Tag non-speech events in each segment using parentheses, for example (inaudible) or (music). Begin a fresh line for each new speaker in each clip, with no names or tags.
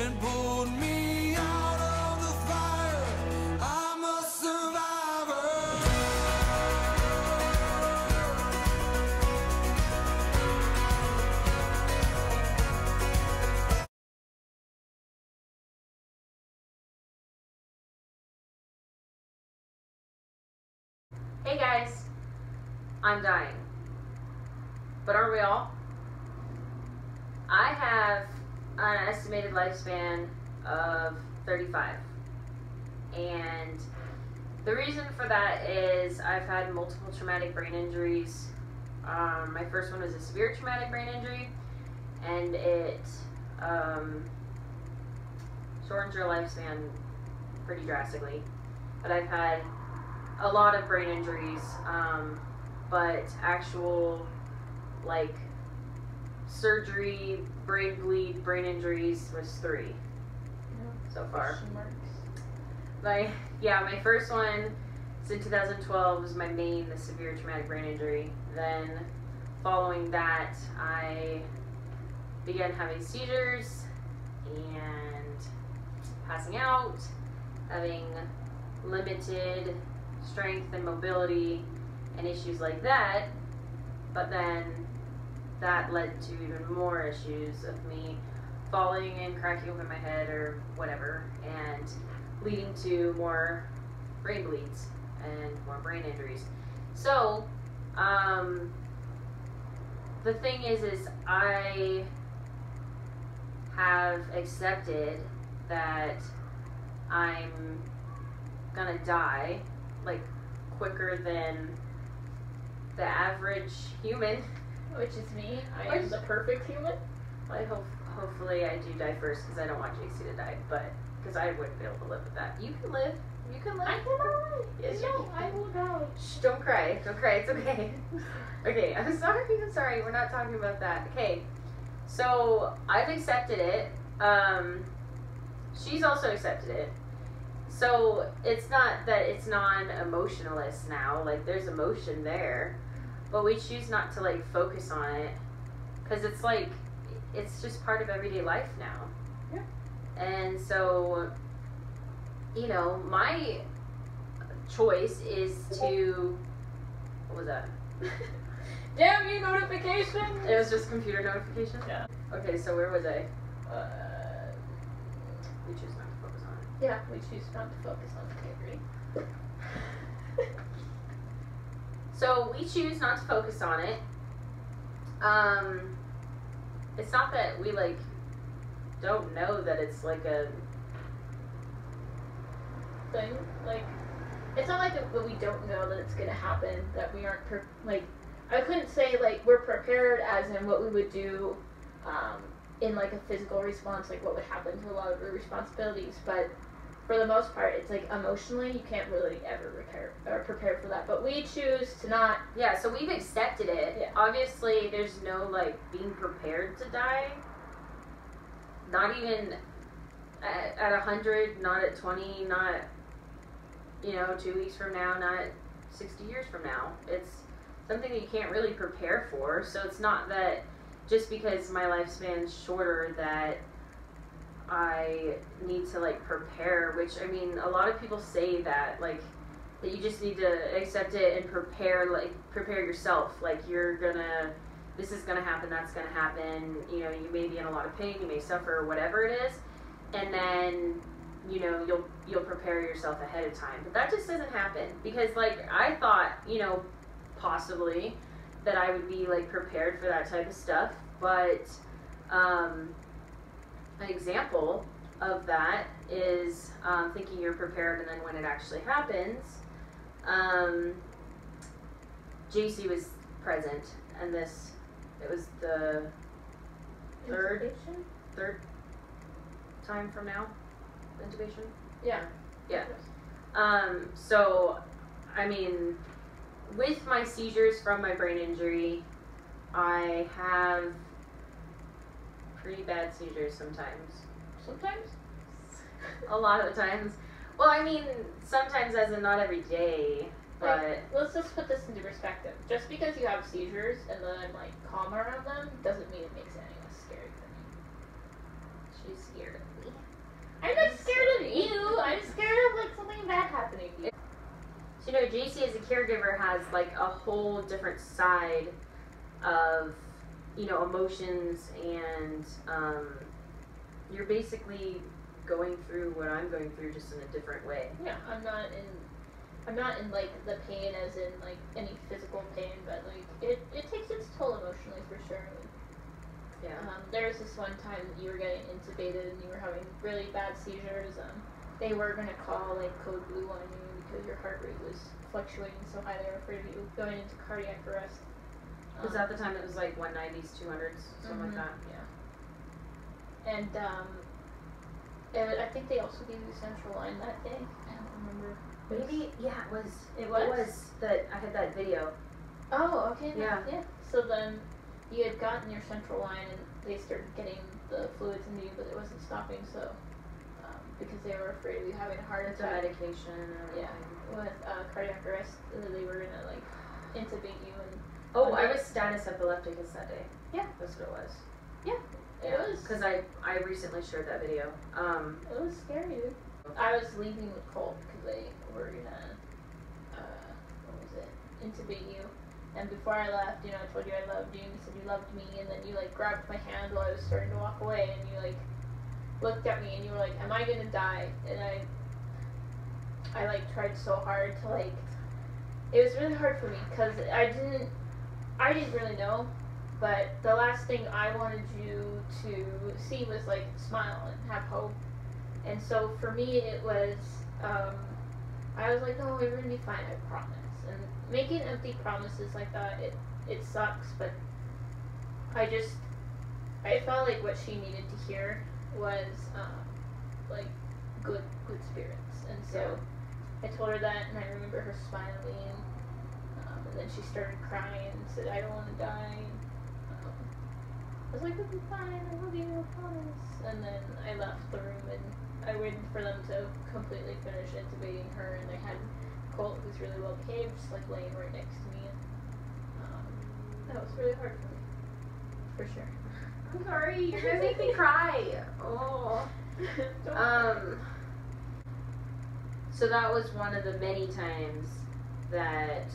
and pulled me out of the fire. I'm.
Hey guys, I'm dying. But aren't we all? I have an estimated lifespan of 35. And the reason for that is I've had multiple traumatic brain injuries. Um, my first one was a severe traumatic brain injury, and it um, shortens your lifespan pretty drastically. But I've had a lot of brain injuries, um, but actual like surgery, brain bleed, brain injuries was three so far. My yeah, my first one was in 2012 was my main, the severe traumatic brain injury. Then following that, I began having seizures and passing out, having limited strength and mobility and issues like that. But then that led to even more issues of me falling and cracking open my head or whatever, and leading to more brain bleeds and more brain injuries. So, um, the thing is, is I have accepted that I'm gonna die like quicker than the average human. (laughs)
Which is me. I am the perfect human.
I hope hopefully I do die first because I don't want JC to die, but because I wouldn't be able to live with that. You can live. You can live.
I cannot.
Yes,
no. I will die.
Shh, don't cry. Don't cry. It's okay. (laughs) okay, I'm (laughs) sorry. I'm sorry. We're not talking about that. Okay, so I've accepted it. Um, she's also accepted it. So it's not that it's non-emotionalist now. Like there's emotion there, but we choose not to like focus on it because it's like it's just part of everyday life now.
Yeah.
And so, you know, my choice is to what was that? (laughs)
Damn you, notification.
It was just computer notification.
Yeah.
Okay, so where was I?
Uh,
We choose not to focus on it.
yeah, we choose not to focus on the agree. (laughs)
So we choose not to focus on it. Um, it's not that we like don't know that it's like a
thing. Like, it's not like that we don't know that it's gonna happen. That we aren't like. I couldn't say like we're prepared as in what we would do, um, in like a physical response, like what would happen to a lot of the responsibilities. But for the most part, it's like emotionally you can't really ever prepare or prepare for that. But we choose to not.
yeah. So we've accepted it.
Yeah.
Obviously, there's no like being prepared to die. Not even at, at a hundred, not at twenty, not you know two weeks from now, not sixty years from now. It's something that you can't really prepare for. So it's not that just because my lifespan's shorter that I need to like prepare, which I mean, a lot of people say that like that you just need to accept it and prepare like prepare yourself. Like you're gonna this is gonna happen, that's gonna happen, you know, you may be in a lot of pain, you may suffer, whatever it is, and then you know you'll you'll prepare yourself ahead of time. But that just doesn't happen. Because like i thought you know possibly that i would be like prepared for that type of stuff. But um an example of that is um, thinking you're prepared and then when it actually happens um jc was present and this it was the Third. Third time from now intubation
Yeah.
Yeah. Um, so, I mean, with my seizures from my brain injury, I have pretty bad seizures sometimes.
Sometimes?
a lot of times. Well, I mean, sometimes as in not every day, but
like, let's just put this into perspective. Just because you have seizures and then I'm like calm around them doesn't mean it makes any less scary for me.
She's scared of me.
I'm not scared of you. I'm scared of like something bad happening to you.
So you know, JC as a caregiver has like a whole different side of you know emotions and um, you're basically going through what I'm going through just in a different way.
Yeah, I'm not in. I'm not in like the pain as in like any physical pain, but like it, it takes its toll emotionally for sure.
Yeah.
Um, there was this one time that you were getting intubated and you were having really bad seizures. Um, they were gonna call like code blue on you because your heart rate was fluctuating so high. They were afraid of you going into cardiac arrest.
Was
Um,
that the time it was like 190s, 200s, something like
Mhm.
that?
Yeah. And um, it, I think they also gave you central line that day. I don't remember.
Maybe, yeah, it was.
It
It
was?
was that I had that video.
Oh, okay. then,
Yeah.
Yeah. So then you had gotten your central line and they started getting the fluids into you, but it wasn't stopping. So um, because they were afraid of you having a heart
It's a
attack
medication and.
Yeah. with uh, cardiac arrest, they were gonna like intubate you and
Oh, I was status epilepticus that day.
Yeah.
That's what it was. Yeah.
It was
Because I, I recently shared that video. Um,
it was scary. I was leaving with Colt because they were gonna uh, what was it intubate you. And before I left, you know, I told you I loved you, and you said you loved me, and then you like grabbed my hand while I was starting to walk away, and you like looked at me, and you were like, "Am I gonna die?" And I, I like tried so hard to like, it was really hard for me because I didn't, I didn't really know, but the last thing I wanted you to see was like smile and have hope, and so for me it was, um, I was like, "No, we're gonna be fine, I promise." And making empty promises like that, it it sucks, but I just I felt like what she needed to hear was um, like good good spirits, and so I told her that, and I remember her smiling, and then she started crying and said, "I don't want to die." Um, I was like, "We'll be fine. I love you. I promise." And then I left the room and I waited for them to completely finish intubating her, and I had Colt, who's really well behaved, just like laying right next to me. And, um, that was really hard for me, for sure. (laughs)
I'm sorry, you're gonna make me cry. Oh. (laughs) Um. So that was one of the many times that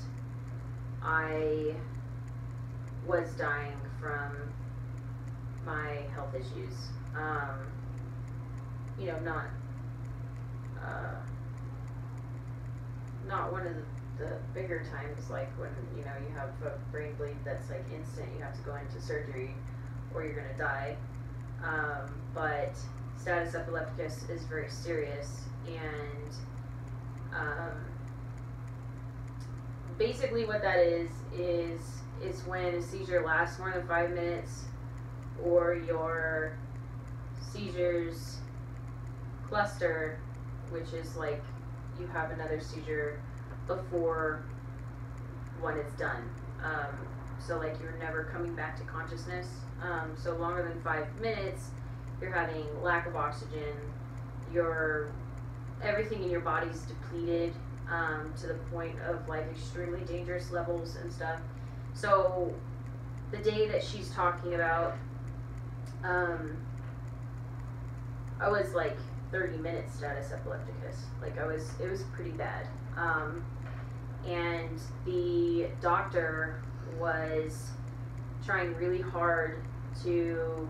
I was dying from my health issues. Um, you know, not uh, not one of the, the bigger times like when you know you have a brain bleed that's like instant, you have to go into surgery or you're gonna die. Um, but status epilepticus is very serious and um, basically what that is is is when a seizure lasts more than five minutes or your seizures cluster which is like you have another seizure before one is done. Um, so like you're never coming back to consciousness. Um, so longer than five minutes you're having lack of oxygen your everything in your body's depleted um, to the point of like extremely dangerous levels and stuff. So the day that she's talking about um, i was like 30 minutes status epilepticus. Like i was it was pretty bad. Um, and the doctor was trying really hard to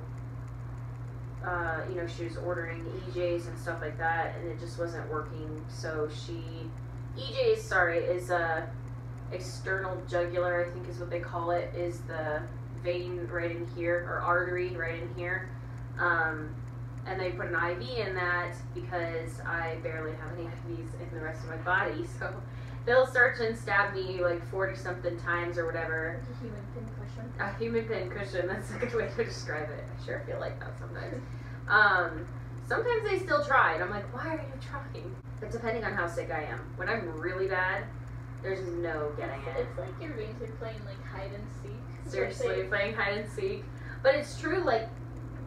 uh, you know, she was ordering EJs and stuff like that, and it just wasn't working. So she, EJs, sorry, is a external jugular, I think is what they call it, is the vein right in here or artery right in here. Um, and they put an IV in that because I barely have any IVs in the rest of my body. (laughs) So they'll search and stab me like 40 something times or whatever.
A human pincushion.
A human pincushion, that's a good way to describe it. I sure feel like that sometimes. Um, sometimes they still try, and I'm like, why are you trying? But depending on how sick I am. When I'm really bad, there's no getting it.
it's like you're basically playing like hide and seek.
Seriously, playing hide and seek. But it's true, like,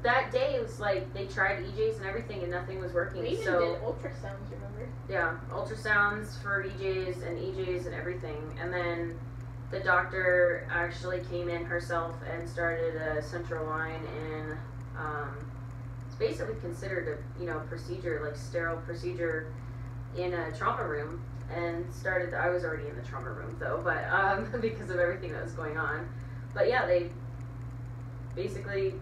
that day it was like they tried EJs and everything and nothing was working.
We even
so
did ultrasounds, remember?
yeah, ultrasounds for EJs and EJs and everything. And then the doctor actually came in herself and started a central line and um, basically considered a you know procedure like sterile procedure in a trauma room. and started. I was already in the trauma room though, but um, (laughs) because of everything that was going on. But yeah, they basically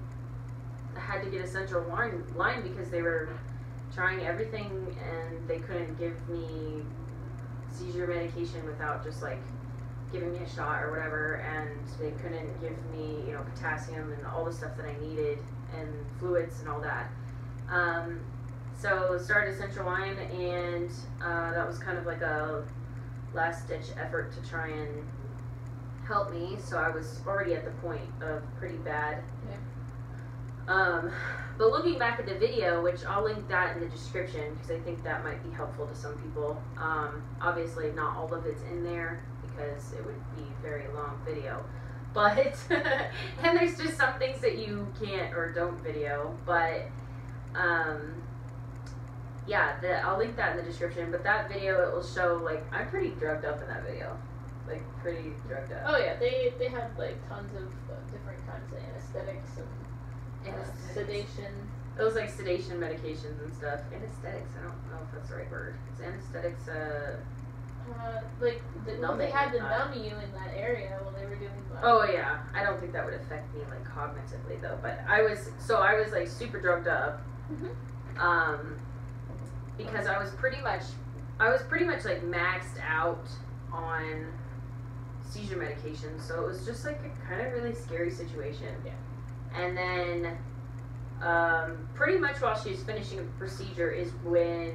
had to get a central line line because they were trying everything and they couldn't give me seizure medication without just like giving me a shot or whatever and they couldn't give me you know potassium and all the stuff that i needed and fluids and all that um, so started central line and uh, that was kind of like a last ditch effort to try and help me so i was already at the point of pretty bad um, but looking back at the video, which I'll link that in the description because I think that might be helpful to some people. Um, obviously, not all of it's in there because it would be a very long video. But, (laughs) and there's just some things that you can't or don't video. But, um, yeah, the, I'll link that in the description. But that video, it will show, like, I'm pretty drugged up in that video. Like, pretty drugged up.
Oh yeah, they they had like tons of uh, different kinds of anesthetics and uh,
Anesthetics.
sedation.
It was like sedation medications and stuff. Anesthetics, I don't know if that's the right word. it's anesthetics, uh,
Uh, like the, well, they had to numb you in that area while they were doing. The,
oh yeah. I don't think that would affect me like cognitively though. But I was, so I was like super drugged up.
Mhm.
Um, because I was pretty much, I was pretty much like maxed out on seizure medication. So it was just like a kind of really scary situation.
Yeah.
And then, um, pretty much while she was finishing a procedure is when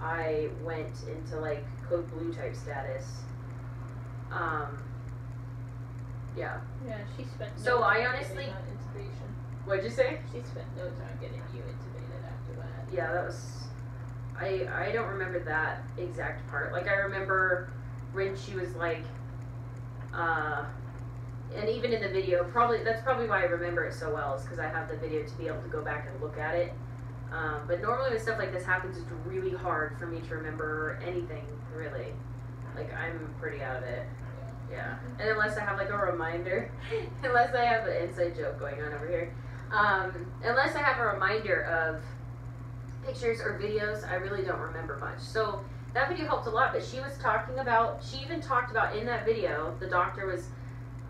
I went into like code blue type status. Um, yeah.
Yeah, she spent.
So
no
I
time
honestly-
getting on intubation.
What'd you say?
She spent no time getting you intubated after that.
Yeah, that was. I I don't remember that exact part. Like I remember when she was like, uh, and even in the video, probably that's probably why I remember it so well is because I have the video to be able to go back and look at it. Um, but normally when stuff like this happens, it's really hard for me to remember anything really. Like I'm pretty out of it. Yeah, and unless I have like a reminder, (laughs) unless I have an inside joke going on over here, um, unless I have a reminder of pictures or videos, I really don't remember much. So that video helped a lot. But she was talking about, she even talked about in that video, the doctor was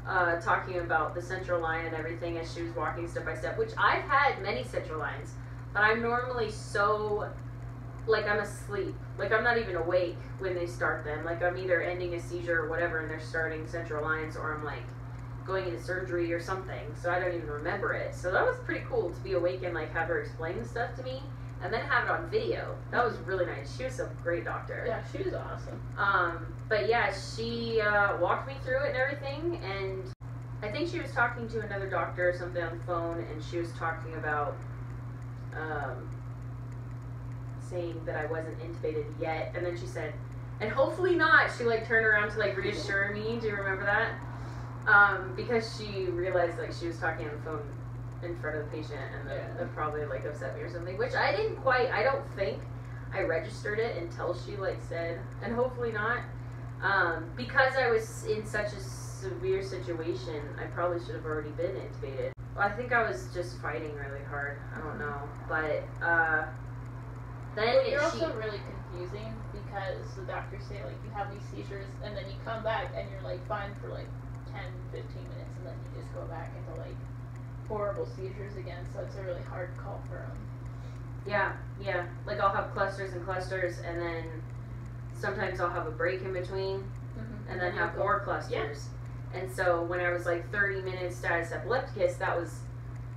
uh, talking about the central line and everything as she was walking step by step, which I've had many central lines, but I'm normally so like I'm asleep. Like I'm not even awake when they start them. Like I'm either ending a seizure or whatever and they're starting central lines or I'm like going into surgery or something. So I don't even remember it. So that was pretty cool to be awake and like have her explain the stuff to me and then have it on video. That was really nice. She was a great doctor.
Yeah, she was awesome.
Um, but yeah, she uh, walked me through it and everything, and I think she was talking to another doctor or something on the phone, and she was talking about um, saying that I wasn't intubated yet, and then she said, and hopefully not. She like turned around to like reassure me. Do you remember that? Um, because she realized like she was talking on the phone in front of the patient, and that,
Yeah.
that probably like upset me or something. Which I didn't quite. I don't think I registered it until she like said, and hopefully not. Um, because I was in such a severe situation, I probably should have already been intubated. Well, I think I was just fighting really hard. I don't know, but uh, then
Well, you're
she,
also really confusing because the doctors say like you have these seizures and then you come back and you're like fine for like 10, 15 minutes and then you just go back into like horrible seizures again. So it's a really hard call for them.
yeah, yeah, like I'll have clusters and clusters, and then sometimes I'll have a break in between,
Mm-hmm.
and then have more clusters. And so when I was like 30 minutes status epilepticus, that was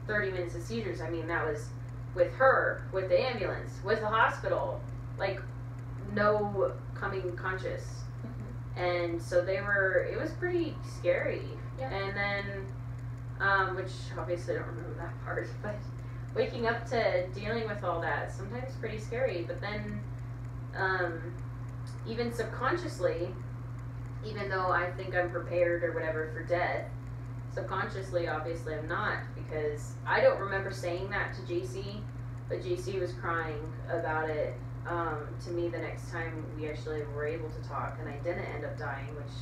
30 minutes of seizures. I mean, that was with her, with the ambulance, with the hospital, like no coming conscious.
Mm-hmm.
And so they were, it was pretty scary.
Yeah.
And then, um, which obviously I don't remember that part, (laughs) but waking up to dealing with all that, sometimes pretty scary. But then, um, even subconsciously, even though I think I'm prepared or whatever for death, subconsciously, obviously, I'm not because I don't remember saying that to JC, but JC was crying about it um, to me the next time we actually were able to talk, and I didn't end up dying, which,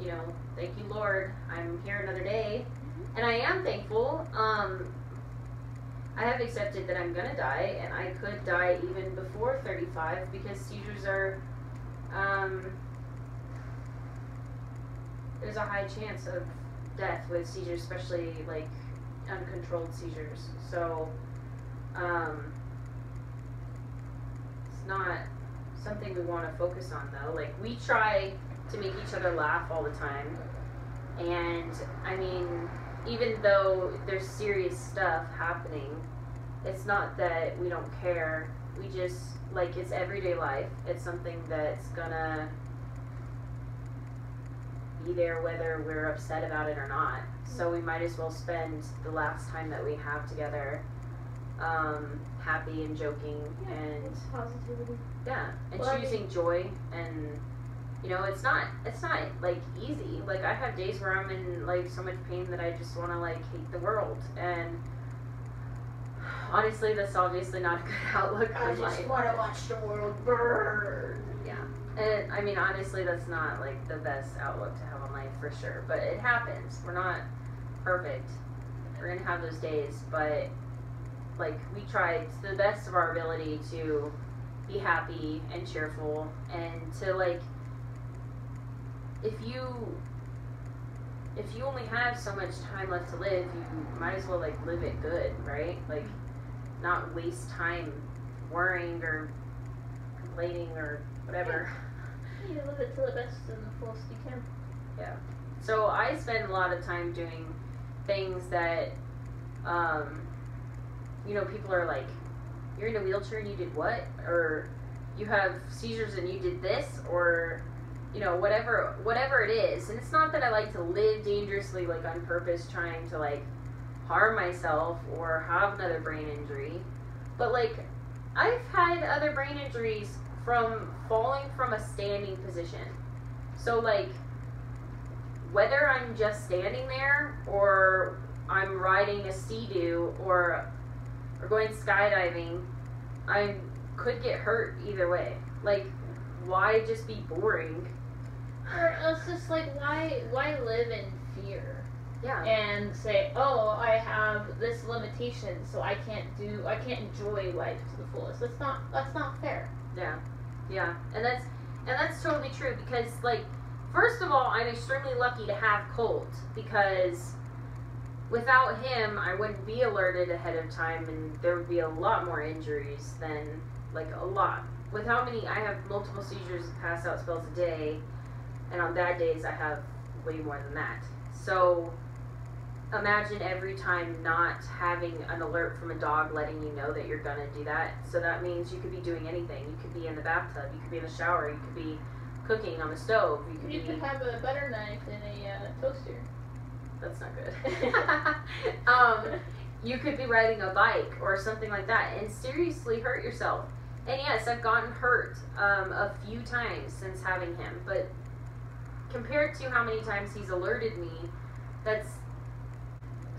you know, thank you, Lord. I'm here another day, and I am thankful. Um, I have accepted that I'm gonna die, and I could die even before 35 because seizures are um, there's a high chance of death with seizures, especially like uncontrolled seizures. So, um, it's not something we want to focus on though. Like we try to make each other laugh all the time, and I mean, even though there's serious stuff happening, it's not that we don't care. We just like it's everyday life. It's something that's gonna be there whether we're upset about it or not. So we might as well spend the last time that we have together um, happy and joking and
Positivity.
yeah, and
Well, I mean-
choosing joy and you know, it's not it's not like easy. Like I have days where I'm in like so much pain that I just want to like hate the world and honestly that's obviously not a good (laughs) outlook
I
on
just want to watch the world burn.
And I mean honestly that's not like the best outlook to have on life for sure, but it happens. We're not perfect. We're to have those days, but like we try to the best of our ability to be happy and cheerful. And to like if you if you only have so much time left to live you might as well like live it good right? Like not waste time worrying or complaining or whatever (laughs)
You live it to the best and the fullest you can. Yeah.
So i spend a lot of time doing things that um you know people are like you're in a wheelchair and you did what or you have seizures and you did this or you know whatever whatever it is and it's not that i like to live dangerously like on purpose trying to like harm myself or have another brain injury but like i've had other brain injuries from falling from a standing position. So like whether i'm just standing there or i'm riding a sea-doo or or going skydiving i could get hurt either way. Like why just be boring?
Or it's just like why why live in fear?
Yeah.
And say, oh, I have this limitation, so I can't do I can't enjoy life to the fullest. That's not that's not fair.
Yeah, yeah, and that's and that's totally true because like first of all, I'm extremely lucky to have Colt because without him, I wouldn't be alerted ahead of time, and there would be a lot more injuries than like a lot. With how many I have multiple seizures, pass out spells a day, and on bad days I have way more than that. So imagine every time not having an alert from a dog letting you know that you're gonna do that. So that means you could be doing anything. You could be in the bathtub, you could be in the shower, you could be cooking on the stove, you could
You
be
could have a butter knife and a uh, toaster.
that's not good. (laughs) (laughs) um, you could be riding a bike or something like that and seriously hurt yourself. And yes, I've gotten hurt um, a few times since having him, but compared to how many times he's alerted me, that's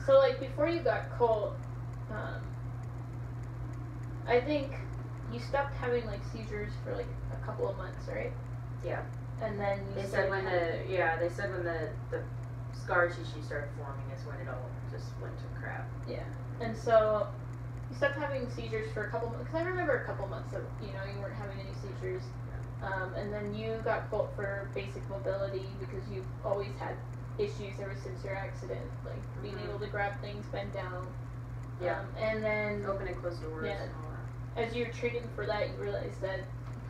So like before you got Colt, um, I think you stopped having like seizures for like a couple of months, right?
Yeah.
And then you
they said when the yeah they said when the the scar tissue started forming is when it all just went to crap. Yeah.
And so you stopped having seizures for a couple months. Because I remember a couple months that you know you weren't having any seizures. Um, and then you got Colt for basic mobility because you've always had issues ever since your accident, like being
Mhm.
able to grab things, bend down.
Yeah.
Um, and then
Open and close doors
Yeah.
and all that.
as you're treating for that, you realized that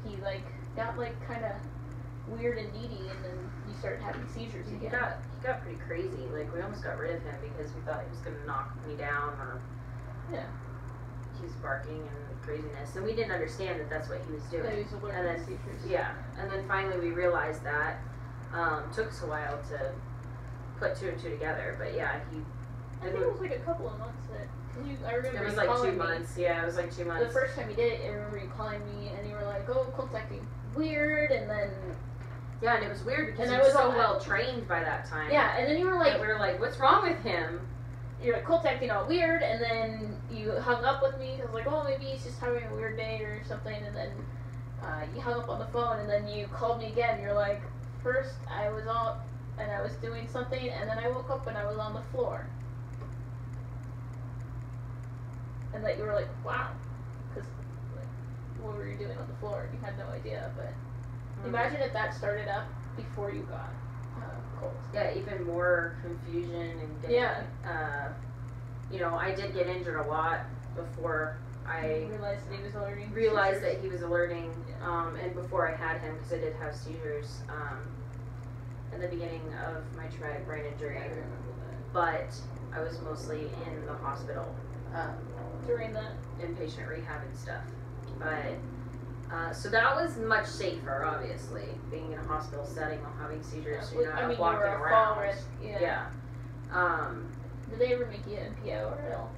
he like got like kind of weird and needy, and then you started having seizures
He
again.
got he got pretty crazy. Like we almost got rid of him because we thought he was gonna knock me down or
Yeah.
he was barking and craziness, and we didn't understand that that's what he was
that
doing.
he was allergic
And
to
then
seizures.
yeah, and then finally we realized that. Um, took us a while to put two and two together, but yeah, he.
I think it was like a couple of months that. You, I remember
It was like two
me.
months. Yeah, it was like two months.
The first time you did it, I remember you calling me and you were like, "Oh, Colt's acting weird," and then
Yeah, and it was weird because
And
he
I
was so
all-
well trained by that time.
yeah, and then you were
Like we were like, what's wrong with him?
"You're like Colt's acting all weird," and then you hung up with me. I was like, "Oh, maybe he's just having a weird day or something," and then uh, you hung up on the phone, and then you called me again. You're like, first I was on and I was doing something, and then I woke up and I was on the floor." And that you were like, "Wow," because like, what were you doing on the floor? You had no idea, but Imagine if that started up before you got uh, Colt.
Yeah, even more confusion and getting,
Yeah.
uh, you know, I did get injured a lot before I
realized that he was alerting.
realized
seizures.
that he was alerting,
Yeah.
um, and before I had him, because I did have seizures um, in the beginning of my traumatic brain injury,
I remember that.
but I was mostly in the hospital, um,
During that.
inpatient rehab and stuff. But uh, so that was much safer, obviously, being in a hospital setting while having seizures. so you're not
I mean, you
walking
were a
around.
risk. Yeah.
Yeah. Um,
Did they ever make you an NPO or ill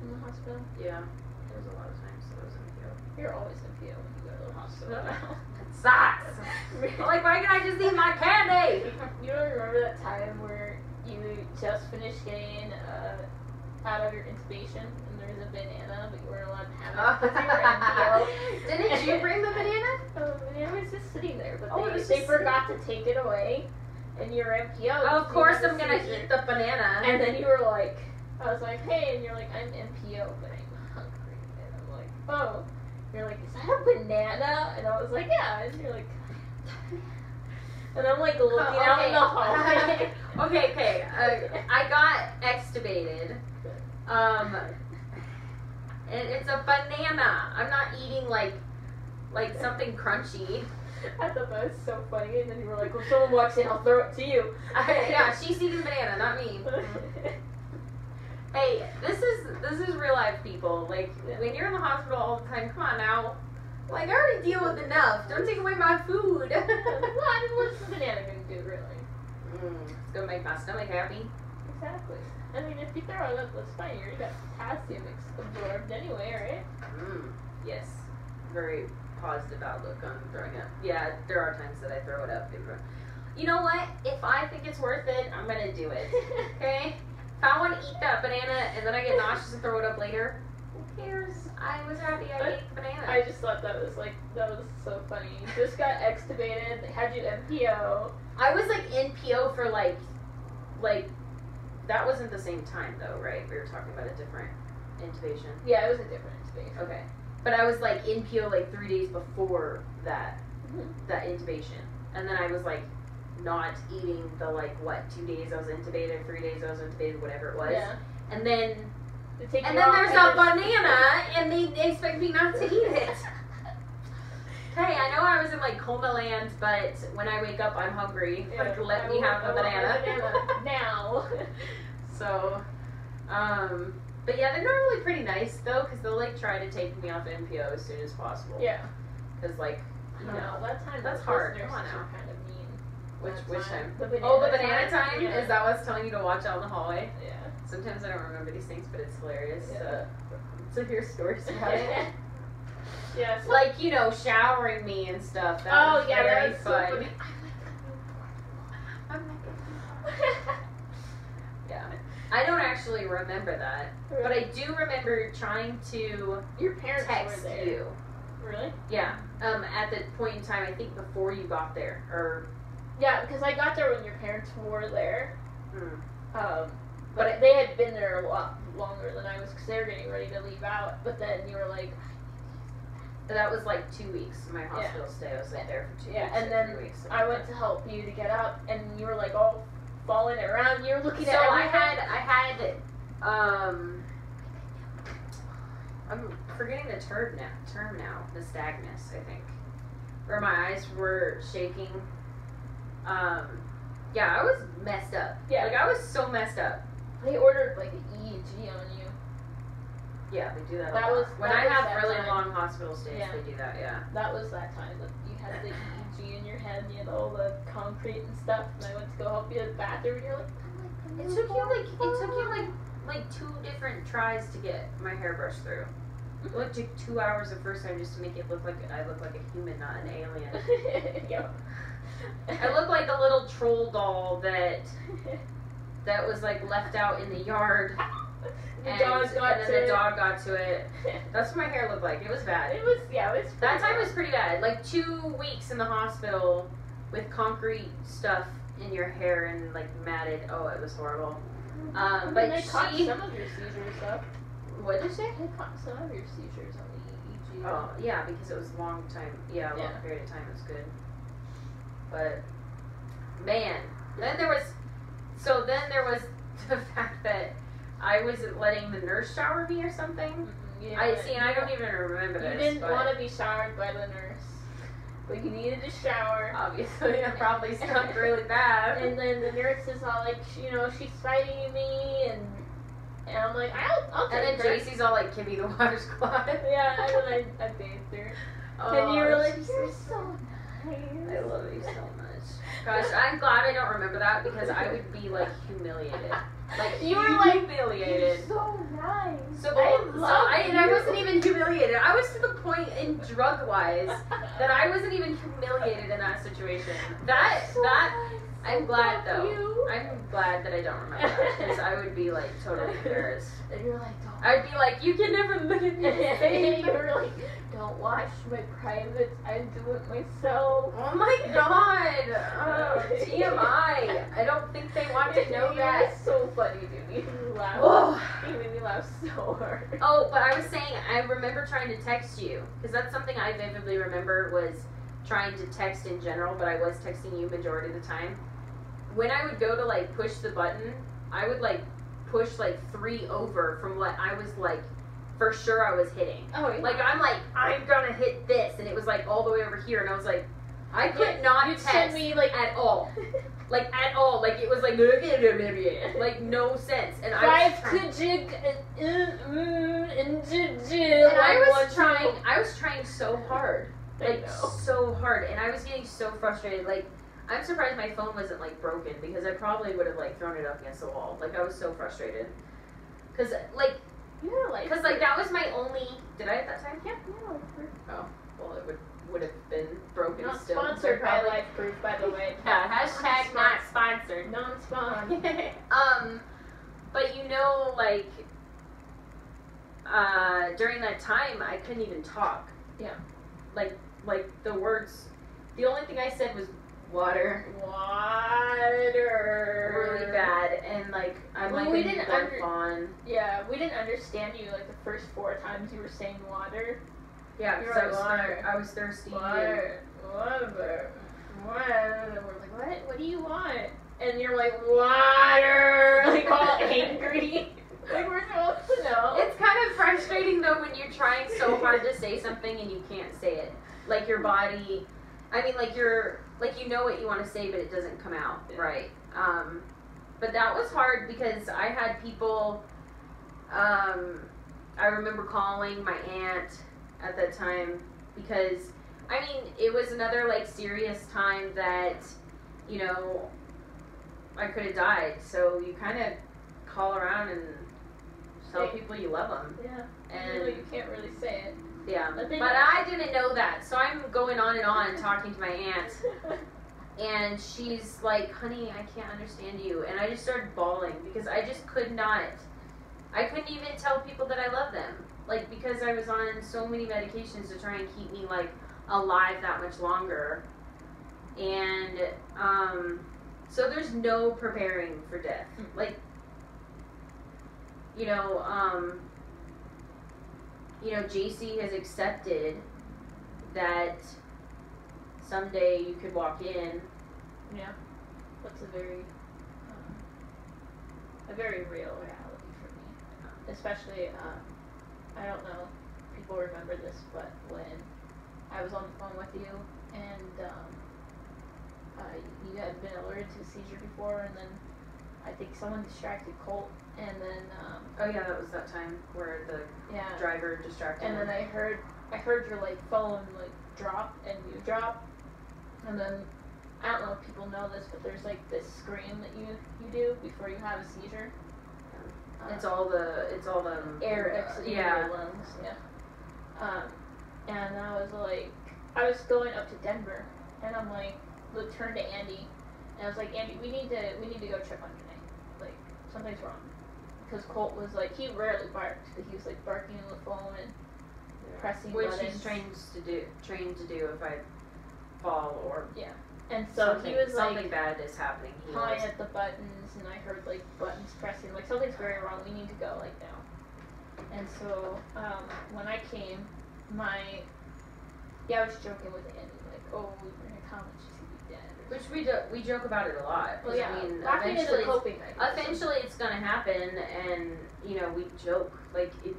in the hospital?
yeah. There was a lot of times that I was the
You're always NPO when you go to the hospital.
It sucks. Like, why can't I just eat my candy?
you don't remember that time where you just finished getting uh, out of your intubation and there was a banana, but you weren't allowed to have it you were (laughs)
Didn't you bring the banana?
Oh, (laughs) the banana was just sitting there, but
Oh,
they, they
just
forgot to take it away, and you're NPO.
Oh, of course I'm gonna eat the banana.
And then you were like, I was like, hey, and you're like, I'm NPO, but I'm hungry. And I'm like, oh. You're like, is that a banana? And I was like, yeah. And you're like, and I'm like looking
Oh,
out in the hallway. (laughs)
okay, okay. Uh, I got extubated. Um, and it's a banana. I'm not eating like like something crunchy.
I thought that was so funny. And then you were like, well, someone walks in, I'll throw it to you. (laughs)
yeah, she's eating banana, not me. (laughs) Hey, this is this is real life, people. Like when you're in the hospital all the time, come on now. Like I already deal with enough. Don't take away my food.
well, (laughs) I mean, what's the banana gonna do, really?
Mm, it's gonna make my stomach happy.
Exactly. I mean, if you throw it up, that's fine. You already got potassium absorbed anyway, right?
Mm, yes. Very positive outlook on throwing up. Yeah, there are times that I throw it up. You know what? If I think it's worth it, I'm gonna do it. (laughs) Okay? If I want to eat that banana and then I get nauseous and throw it up later, who cares? I was happy I ate the banana.
I just thought that was like that was so funny. Just got extubated. Had you NPO.
I was like NPO for like, like, that wasn't the same time though, right? We were talking about a different intubation.
Yeah, it was a different intubation.
Okay. But I was like NPO like three days before that,
Mhm.
that intubation. And then I was like not eating the like what, two days I was intubated, three days I was intubated, whatever it was.
Yeah.
And then and then there's a banana and they, they expect me not to eat it. (laughs) Hey, I know I was in like coma land, but when I wake up I'm hungry.
Yeah,
like let
I
me have a banana.
banana (laughs) now.
So, um, but yeah, they're normally pretty nice though, because they'll like try to take me off NPO as soon as possible.
yeah.
Because like, you know,
know that time.
that's hard. Come on now.
Kind of.
Which which time?
The
Oh, the banana time.
Yeah.
Is that what's telling you to watch out in the hallway?
Yeah.
Sometimes I don't remember these things, but it's hilarious
Yeah.
uh, to hear stories about it. (laughs)
yeah. so-
Like you know, showering me and stuff. That
oh
was
yeah,
very
that was so
fun.
funny.
I'm (laughs) like, yeah, I don't actually remember that, but I do remember trying to
Your parents
text
were there.
you.
Really?
Yeah, um, at the point in time, I think before you got there, or
Yeah, because I got there when your parents were there.
hmm,
Um, but
But
they had been there a lot longer than I was because they were getting ready to leave out. But then you were like,
that was like two weeks. My hospital stay, I was like there for two
Yeah,
weeks.
and then
weeks.
I went to help you to get up, and you were like all falling around. You were looking
So
at
I had, I had, um, I'm forgetting the term now. Term now, nystagmus, I think, where my eyes were shaking. Um, yeah, I was messed up.
Yeah.
like I was so messed up.
They ordered like an EEG on you.
Yeah, they do that. a
That
lot.
was-
when
that
I
was
have really
time.
long hospital stays.
Yeah.
They do that. Yeah.
That was that time that you had the EEG in your head, and you had all the concrete and stuff. And I went to go help you in the bathroom, and you're like, I'm like,
It took you like it took you like like two different tries to get my hair brushed through. It like took two hours the first time just to make it look like I look like a human, not an alien. (laughs)
yeah.
I look like a little troll doll that that was like left out in the yard, (laughs)
the
and,
dog got
and
to
then the
it.
dog got to it. (laughs) That's what my hair looked like. It was bad.
It was yeah, it was
That time
bad.
was pretty bad. Like two weeks in the hospital with concrete stuff in your hair and like matted. Oh, it was horrible.
I
Um,
mean,
but
they caught
she.
some of your seizures though.
What did you say?
They caught some of your seizures on the EEG.
Oh yeah, because it was a long time. Yeah, a long
Yeah.
period of time. It was good. But man, then there was so then there was (laughs) the fact that I wasn't letting the nurse shower me or something.
Mm-hmm, you didn't
I see, and I don't even remember
You
this.
didn't
but
want to be showered by the nurse, but you needed to shower.
obviously I probably (laughs) stunk really bad.
And then the nurse is all like, you know, she's fighting me, and and I'm like, I'll, I'll take
And then
her.
JC's all like, "Give me the washcloth."
Yeah, and then I, I bathed her. (laughs)
Oh,
and you were like, you're
so-. I love you so much. (laughs) Gosh, I'm glad I don't remember that because I would be like humiliated. Like
You were like,
humiliated.
You're so nice.
So,
I
so I, and I wasn't even humiliated. I was to the point in drug wise that I wasn't even humiliated in that situation. (laughs) That
So
that
nice.
I'm glad though.
you.
I'm glad that I don't remember that (laughs) because I would be like totally embarrassed.
And you're like, don't.
I'd be like, you can never look at me.
and you were like, don't wash my privates. I do it myself.
Oh my (laughs) god! Oh, (laughs) TMI. I don't think they want to know that.
so funny, dude. You laugh.
Oh.
You made me laugh so hard.
Oh, but I was saying, I remember trying to text you because that's something I vividly remember was trying to text in general, but I was texting you majority of the time. When I would go to like push the button, I would like push like three over from what I was like for sure I was hitting.
Oh, yeah.
Like I'm like I'm gonna hit this, and it was like all the way over here, and I was like, I could not
You'd
text
me like
at all, (laughs) like at all. Like it was like (laughs) like no sense, and I was trying-
kajig and mm, and
I was trying. I was trying so hard, like so hard, and I was getting so frustrated. Like I'm surprised my phone wasn't like broken because I probably would have like thrown it up against the wall. Like I was so frustrated. Cause like,
You had
cause like that was my only. Did I at that time?
Yeah, yeah.
Oh, well, it would would have been broken
Not
still.
sponsored by
probably-
Life Proof, by the way.
Yeah, hashtag not sponsored.
Non-spawn. (laughs) (laughs)
um, but you know, like, uh, during that time, I couldn't even talk.
Yeah.
Like, like the words. The only thing I said was water.
Water.
Really bad, and like I'm
Well,
like
we didn't under-
fawn.
Yeah, we didn't understand you like the first four times you were saying water.
Yeah, because I was
water.
I was thirsty.
Water. Water. Water. And we're like, what? What do you want? And you're like, water. (laughs) Like all (laughs) angry. like we're supposed to know.
It's kind of frustrating though when you're trying so hard to say something and you can't say it. Like your body, I mean, like you're, like you know what you want to say, but it doesn't come out
Yeah.
right. Um, but that was hard because I had people. Um, I remember calling my aunt at that time because, I mean, it was another like serious time that, you know, I could have died. So you kind of call around and tell people you love them.
yeah.
And
Really, you can't really say it.
Yeah,
But
but. I didn't know that, so I'm going on and on talking to my aunt, (laughs) and she's like, "Honey, I can't understand you," and I just started bawling because I just could not. I couldn't even tell people that I love them, like because I was on so many medications to try and keep me like alive that much longer, and um, so there's no preparing for death,
Mm.
like. You know, um, you know, JC has accepted that someday you could walk in.
yeah. That's a very, um, a very real reality for me. Especially, um, I don't know if people remember this, but when I was on the phone with you and um, uh, you had been alerted to a seizure before, and then I think someone distracted Colt, and then um,
Oh yeah, that was that time where the
yeah,
driver distracted
and
him.
then I heard I heard your like phone like drop and you drop, and then I don't know if people know this, but there's like this scream that you you do before you have a seizure.
it's
Uh,
all the it's all the
air exiting
yeah.
your lungs. Yeah. Um, and I was like, I was going up to Denver, and I'm like, look, turn to Andy, and I was like, Andy, we need to we need to go check on Janae. Like something's wrong. Because Colt was like, he rarely barked, but he was like barking on the phone and pressing
which
buttons.
he's trained to do trained to do if I fall or yeah.
And so
something
he was
something
like
bad is happening. He
pawing
knows.
at the buttons, and I heard like buttons pressing. Like something's very wrong. We need to go like now. And so um, when I came, my yeah, I was joking with Andy like, oh, we're gonna come and she's gonna be dead or
Which we do, we joke about it a lot.
Well, yeah,
I mean,
laughing is
eventually,
a
it's-
coping mechanism.
eventually it's gonna happen, and you know we joke like it.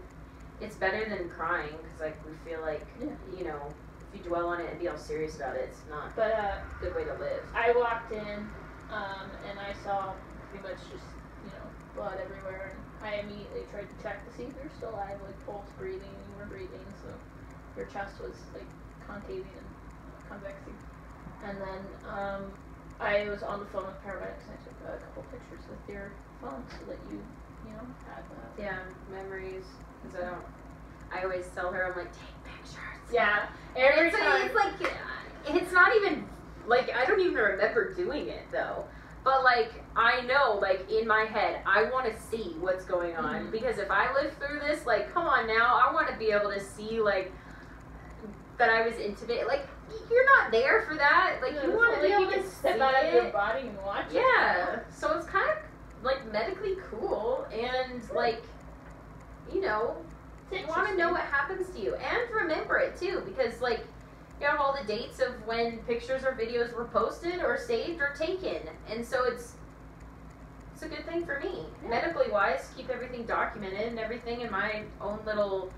It's better than crying because like we feel like
Yeah.
you know if you dwell on it and be all serious about it, it's not
But uh,
a good way to live.
I walked in, um, and I saw pretty much just you know blood everywhere, and I immediately tried to check to see if you're still alive, like pulse, breathing, and you were breathing, so your chest was like concaving and convexing. And then um, I was on the phone with paramedics, and I took a couple pictures with your phone so that you you know had that.
Yeah, memories. Because I don't. I always tell her I'm like take pictures.
Yeah, every
it's,
time.
it's like it's not even like I don't even remember doing it though. But like I know, like in my head, I want to see what's going on
Mhm.
because if I live through this, like, come on now, I want to be able to see like that I was intubated. Like you're not there for that. Like you want to
like
be able
you
to
step out of your body and watch it.
Yeah. So it's kind of like medically cool and like you know you want to know what happens to you and remember it too because like you have all the dates of when pictures or videos were posted or saved or taken and so it's it's a good thing for me
Yeah.
medically wise keep everything documented and everything in my own little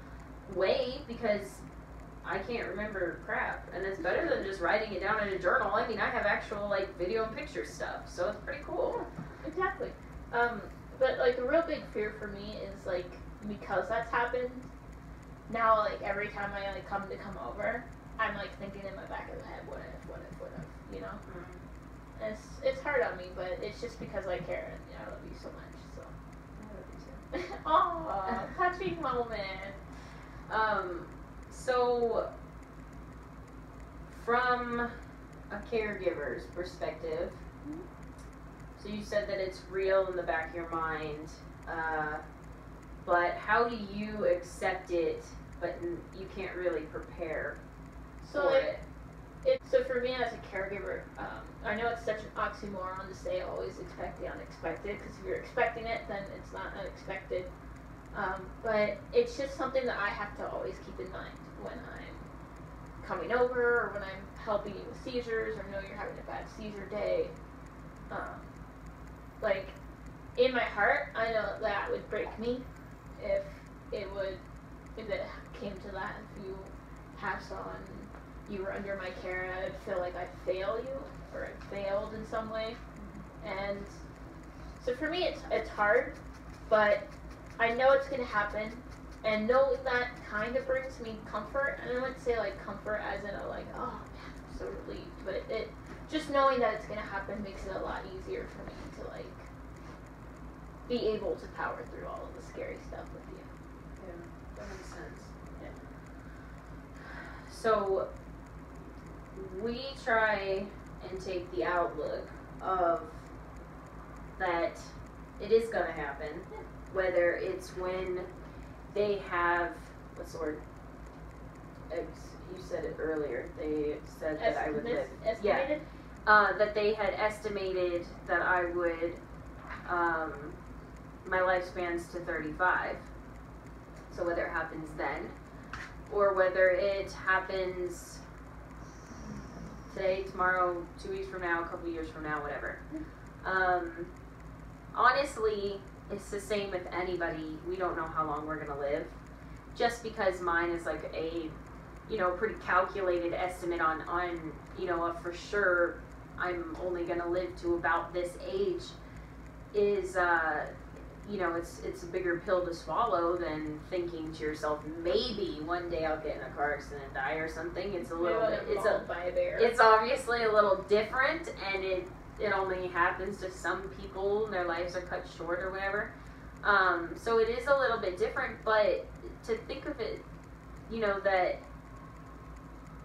way because I can't remember crap and it's better than just writing it down in a journal I mean I have actual like video and picture stuff so it's pretty cool
Exactly. Um, but like a real big fear for me is like because that's happened. Now, like every time I like come to come over, I'm like thinking in my back of the head, what if, what if, what if, you know? And it's it's hard on me, but it's just because I care and you know, I love you so much. So. oh, (laughs) touching moment.
Um, so from a caregiver's perspective,
Mhm.
so you said that it's real in the back of your mind, uh, but how do you accept it, but you can't really prepare
So
for
like,
it?
It, so for me as a caregiver, um, I know it's such an oxymoron to say always expect the unexpected because if you're expecting it, then it's not unexpected. Um, but it's just something that I have to always keep in mind when I'm coming over or when I'm helping you with seizures or know you're having a bad seizure day. Um, like in my heart, I know that would break me if it would if it came to that. If you passed on you were under my care I'd feel like I fail you or I failed in some way. And so for me it's it's hard, but I know it's gonna happen and knowing that kind of brings me comfort. And I wouldn't say like comfort as in a like, oh man, I'm so relieved. But it, it just knowing that it's gonna happen makes it a lot easier for me to like be able to power through all of the scary stuff with you.
Yeah, that makes sense. Yeah. So we try and take the outlook of that it is gonna happen,
Yeah.
whether it's when they have what's the word? You said it earlier. They said that I would live.
Estimates-
Yeah. Uh, that they had estimated that I would, um, my lifespan's to 35. So whether it happens then, or whether it happens today, tomorrow, two weeks from now, a couple years from now, whatever. Um, honestly, it's the same with anybody. We don't know how long we're gonna live. Just because mine is like a, you know, pretty calculated estimate on on you know a for sure I'm only gonna live to about this age is uh you know it's it's a bigger pill to swallow than thinking to yourself maybe one day I'll get in a car accident and die or something. It's a little
Maybe
bit it's a
by bear.
it's obviously a little different and it it only happens to some people their lives are cut short or whatever um, so it is a little bit different but to think of it you know that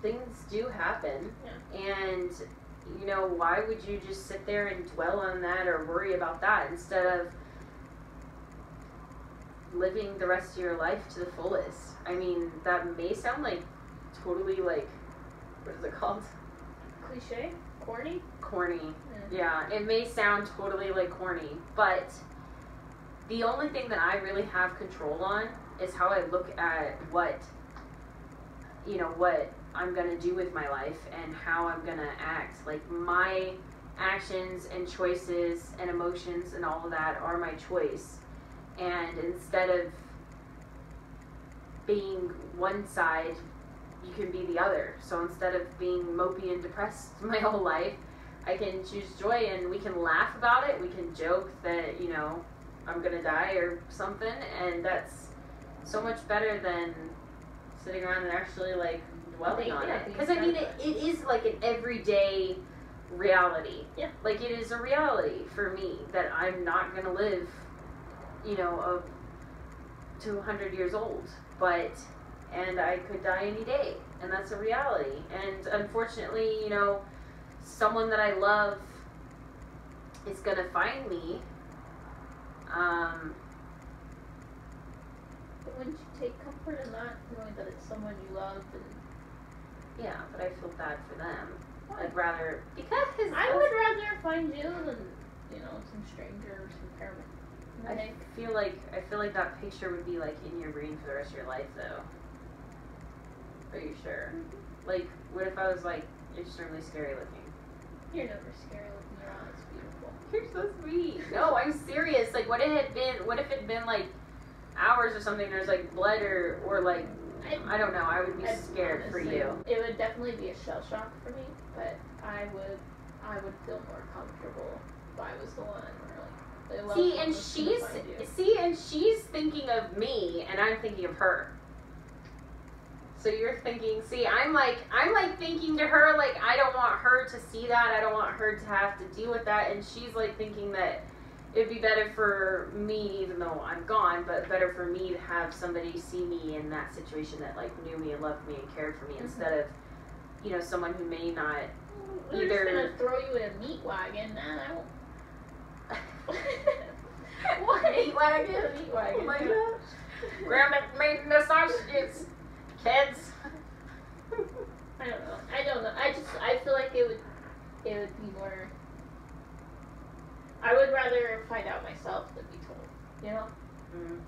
things do happen Yeah. and you know why would you just sit there and dwell on that or worry about that instead of living the rest of your life to the fullest i mean that may sound like totally like what is it called
cliche, corny.
corny.
Yeah.
It may sound totally like corny, but the only thing that I really have control on is how I look at what you know what I'm gonna do with my life and how I'm gonna act. Like my actions and choices and emotions and all of that are my choice. And instead of being one side, you can be the other. So instead of being mopey and depressed (laughs) my whole life, I can choose joy and we can laugh about it. We can joke that, you know, I'm gonna die or something. And that's so much better than sitting around and actually like dwelling on it. Because I mean, it, it is like an everyday reality.
Yeah.
Like it is a reality for me that I'm not gonna live, you know, of to 100 years old. But, and I could die any day. And that's a reality. And unfortunately, you know, someone that I love is gonna find me. Um,
But wouldn't you take comfort in that, knowing that it's someone you love and
yeah, but I feel bad for them.
Why?
I'd rather because
I would rather find you than, you know, some stranger or some paramedic.
I feel like I feel like that picture would be like in your brain for the rest of your life, though. Are you sure? Like, what if I was like extremely scary looking?
You're never scary looking, you're always beautiful. (laughs)
You're so sweet. No, I'm serious. Like, what if it had been? What if it had been like hours or something? There's like blood or or like I don't know. I would be
I'd
scared for you.
It would definitely be a shell shock for me, but I would, I would feel more comfortable if I was the one
See, and she's see, and she's thinking of me, and I'm thinking of her. So you're thinking, see, I'm like, I'm like thinking to her, like, I don't want her to see that. I don't want her to have to deal with that. And she's like thinking that it'd be better for me, even though I'm gone, but better for me to have somebody see me in that situation that like knew me and loved me and cared for me
Mhm.
instead of, you know, someone who may not.
We're just
either-
gonna throw you in a meat wagon, and I won't. (laughs) (laughs)
what? Meat wagon?
A (laughs) meat wagon.
Oh my gosh. Grandma made the sausages, kids.
I don't know. I don't know. I just I feel like it would it would be more. I would rather find out myself than be told. You know.
Mm.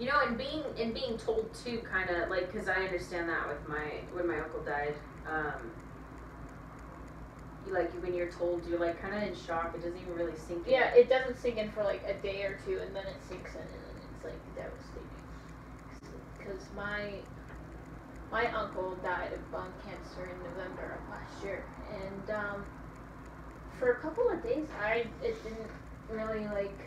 You know, and being and being told too, kind of like, because I understand that with my when my uncle died. Um, you like when you're told, you're like kind of in shock. It doesn't even really sink in.
Yeah, it doesn't sink in for like a day or two, and then it sinks in, and then it's like devastating. Because my my uncle died of bone cancer in November of last year, and um, for a couple of days, I it didn't really like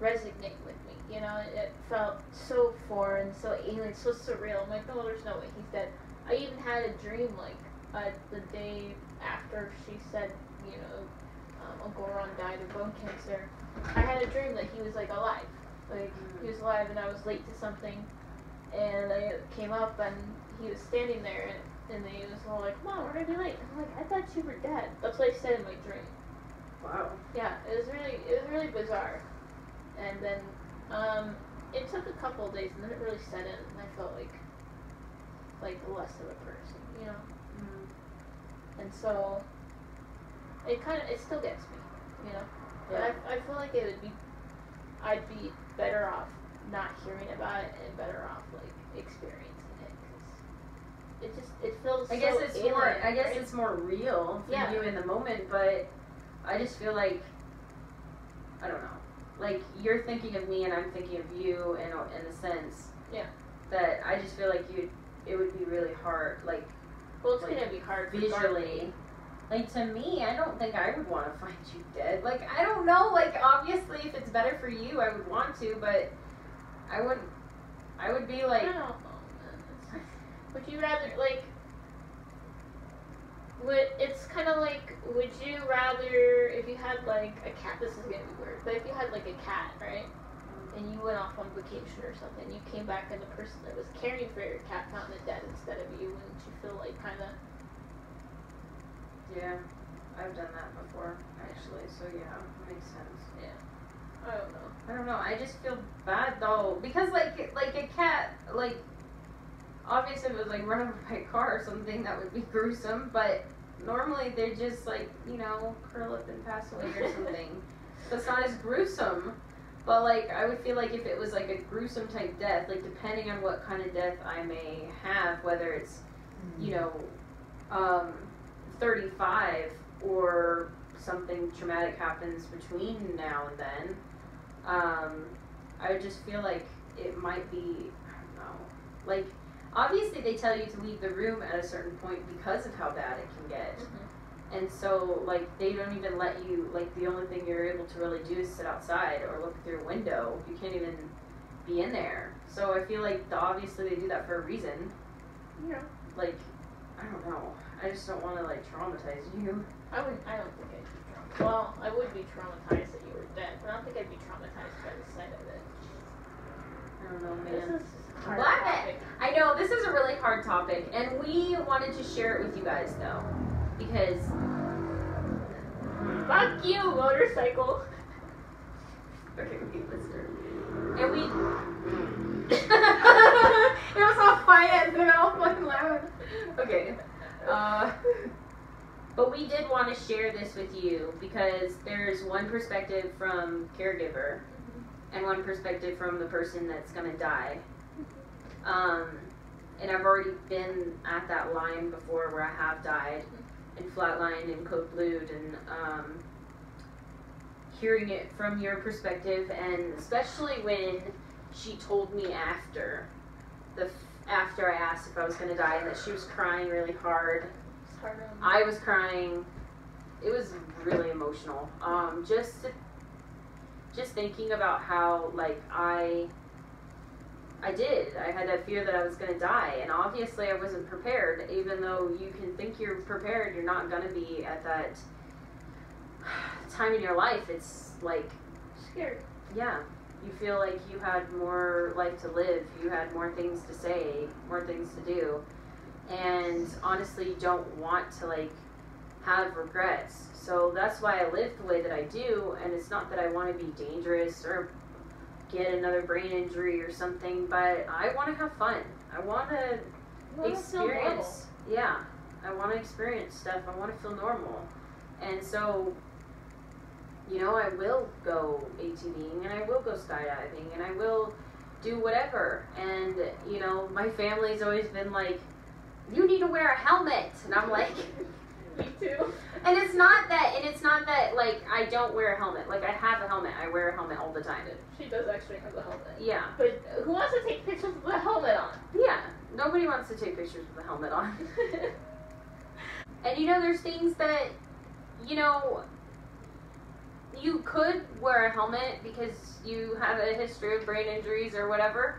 resonate with me. You know, it, felt so foreign, so alien, so surreal. I'm like, no, there's no way he's dead. I even had a dream like uh, the day after she said, you know, um, Uncle Ron died of bone cancer. I had a dream that he was like alive, like he was alive, and I was late to something, and I came up and he was standing there, and and he was all like, "Mom, we're gonna be late." I'm like, "I thought you were dead." That's what I said in my dream.
Wow.
Yeah, it was really it was really bizarre, and then um, it took a couple of days, and then it really set in, and I felt like like less of a person, you know.
Mm.
And so it kind of it still gets me, you know. But
Yeah.
I, I feel like it would be I'd be better off not hearing about it and better off like experiencing it because it just it feels.
I guess
so
it's
alien,
more. I guess
right?
it's more real for
Yeah.
you in the moment, but I just feel like I don't know. Like you're thinking of me, and I'm thinking of you, in a, in a sense.
Yeah.
That I just feel like you. It would be really hard, like
well, it's
like,
gonna be hard
visually. Like to me, I don't think I would want to (laughs) find you dead. Like I don't know. Like obviously, if it's better for you, I would want to, but I wouldn't. I would be
I
like,
don't know, Would you rather like? Would it's kind of like would you rather if you had like a cat? This is gonna be weird, but if you had like a cat, right? And you went off on vacation or something, you came back and the person that was caring for your cat found it dead instead of you. Wouldn't you feel like kind of?
yeah, I've done that before actually. So yeah, it makes sense.
I don't know.
I don't know. I just feel bad though because like like a cat like obviously if it was like run over by a car or something that would be gruesome, but normally they just like you know curl up and pass away or something. (laughs) so it's not as gruesome. But like, I would feel like if it was like a gruesome type death, like depending on what kind of death I may have, whether it's you know, um, 35 or something traumatic happens between now and then, um, I just feel like it might be, I don't know, like, obviously they tell you to leave the room at a certain point because of how bad it can get. And so, like, they don't even let you, like, the only thing you're able to really do is sit outside or look through a window. You can't even be in there. So I feel like the, obviously they do that for a reason.
Yeah.
Like, I don't know. I just don't want to, like, traumatize you.
I would. I don't think traumatized. Well, I would be traumatized that you were dead, but I don't think I'd be traumatized by the sight of it.
I don't know, man.
This is a hard topic.
I know this is a really hard topic, and we wanted to share it with you guys, though, because
Fuck you, motorcycle. (laughs)
okay, listener, and we. (laughs) (laughs) it was all quiet, and then all fucking loud. Okay, uh, but we did want to share this with you because there's one perspective from caregiver, and one perspective from the person that's gonna die. Um, and I've already been at that line before where I have died and flatlined and code blued and um, hearing it from your perspective and especially when she told me after the after I asked if I was gonna die and that she was crying really hard. I was crying. It was really emotional. Um, just just thinking about how like I I did. I had that fear that I was gonna die, and obviously I wasn't prepared. Even though you can think you're prepared, you're not gonna be at that time in your life. It's like
scared.
yeah, you feel like you had more life to live, you had more things to say, more things to do, and honestly, don't want to like have regrets. So that's why I live the way that I do, and it's not that I want to be dangerous or get another brain injury or something, but I want to have fun. I want to
You wanna feel normal.
experience. Yeah, I want to experience stuff. I want to feel normal, and so, you know, I will go ATVing and I will go skydiving and I will do whatever. And you know, my family's always been like, "You need to wear a helmet," and I'm like. (laughs)
Me too.
And it's not that, and it's not that like I don't wear a helmet. Like I have a helmet. I wear a helmet all the time.
She does actually have the helmet.
Yeah,
But who wants to take pictures with a helmet on?
yeah. Nobody wants to take pictures with a helmet on. (laughs) And you know, there's things that, you know, you could wear a helmet because you have a history of brain injuries or whatever.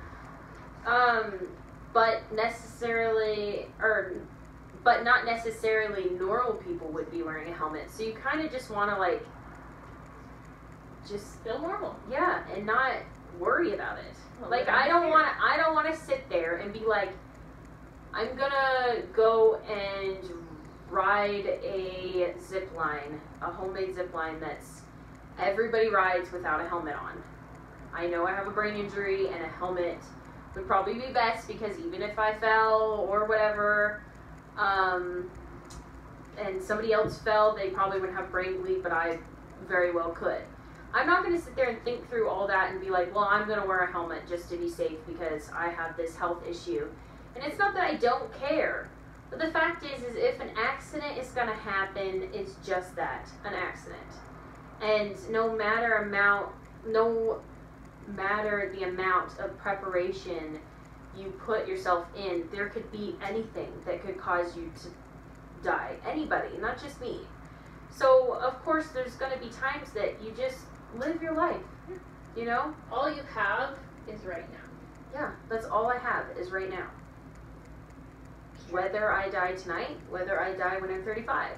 Um, but necessarily, or, but not necessarily normal people would be wearing a helmet. So you kind of just want to, like, just,
Feel normal.
yeah, and not worry about it.
Oh, well,
Like I don't want to. I don't want to sit there and be like, I'm gonna go and ride a zip line, a homemade zip line that's everybody rides without a helmet on. I know I have a brain injury and a helmet would probably be best because even if I fell or whatever, um, and somebody else fell, they probably wouldn't have brain bleed, but I very well could. I'm not going to sit there and think through all that and be like, well, I'm going to wear a helmet just to be safe because I have this health issue. And it's not that I don't care. But the fact is, is if an accident is going to happen, it's just that, an accident. And no matter amount, no matter the amount of preparation you put yourself in, there could be anything that could cause you to die. Anybody, not just me. So, of course, there's going to be times that you just live your life. You know?
All you have is right now.
Yeah, that's all I have is right now. Whether I die tonight, whether I die when I'm 35.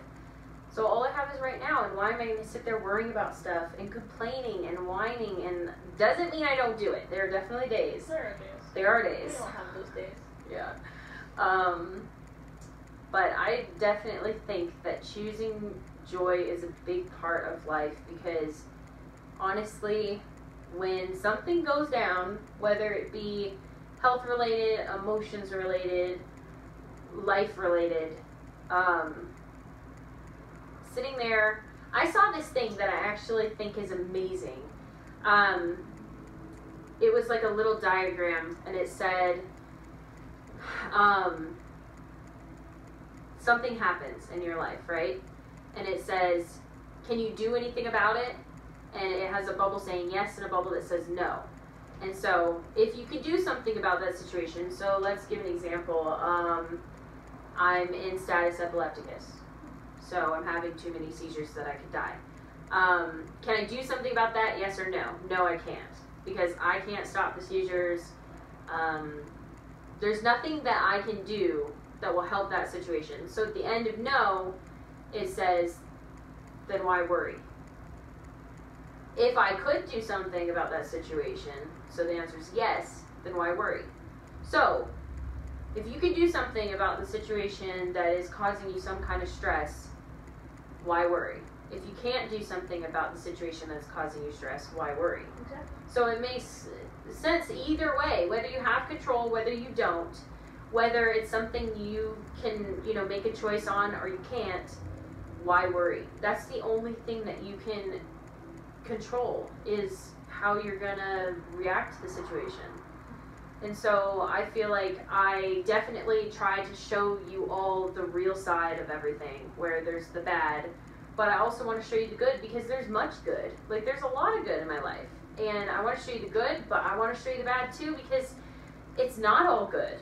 So all I have is right now, and why am I going to sit there worrying about stuff and complaining and whining? And doesn't mean I don't do it. There are definitely days.
There are days.
There are
We
days.
don't have those days.
Yeah. Um, but I definitely think that choosing joy is a big part of life because honestly, when something goes down, whether it be health related, emotions related, life related, um, sitting there, I saw this thing that I actually think is amazing. Um, it was like a little diagram, and it said, um, something happens in your life, right? And it says, can you do anything about it? And it has a bubble saying yes and a bubble that says no. And so, if you could do something about that situation, so let's give an example. Um, I'm in status epilepticus, so I'm having too many seizures that I could die. Um, can I do something about that? Yes or no? No, I can't because I can't stop the seizures. Um, there's nothing that I can do that will help that situation. So at the end of no, it says, then why worry? If I could do something about that situation, so the answer is yes, then why worry? So, if you could do something about the situation that is causing you some kind of stress, why worry? If you can't do something about the situation that's causing you stress, why worry?
Exactly.
So it makes sense either way, whether you have control, whether you don't, whether it's something you can, you know, make a choice on or you can't, why worry? That's the only thing that you can control is how you're gonna react to the situation. And so I feel like I definitely try to show you all the real side of everything, where there's the bad, but I also want to show you the good because there's much good. Like there's a lot of good in my life. And I want to show you the good, but I want to show you the bad too because it's not all good.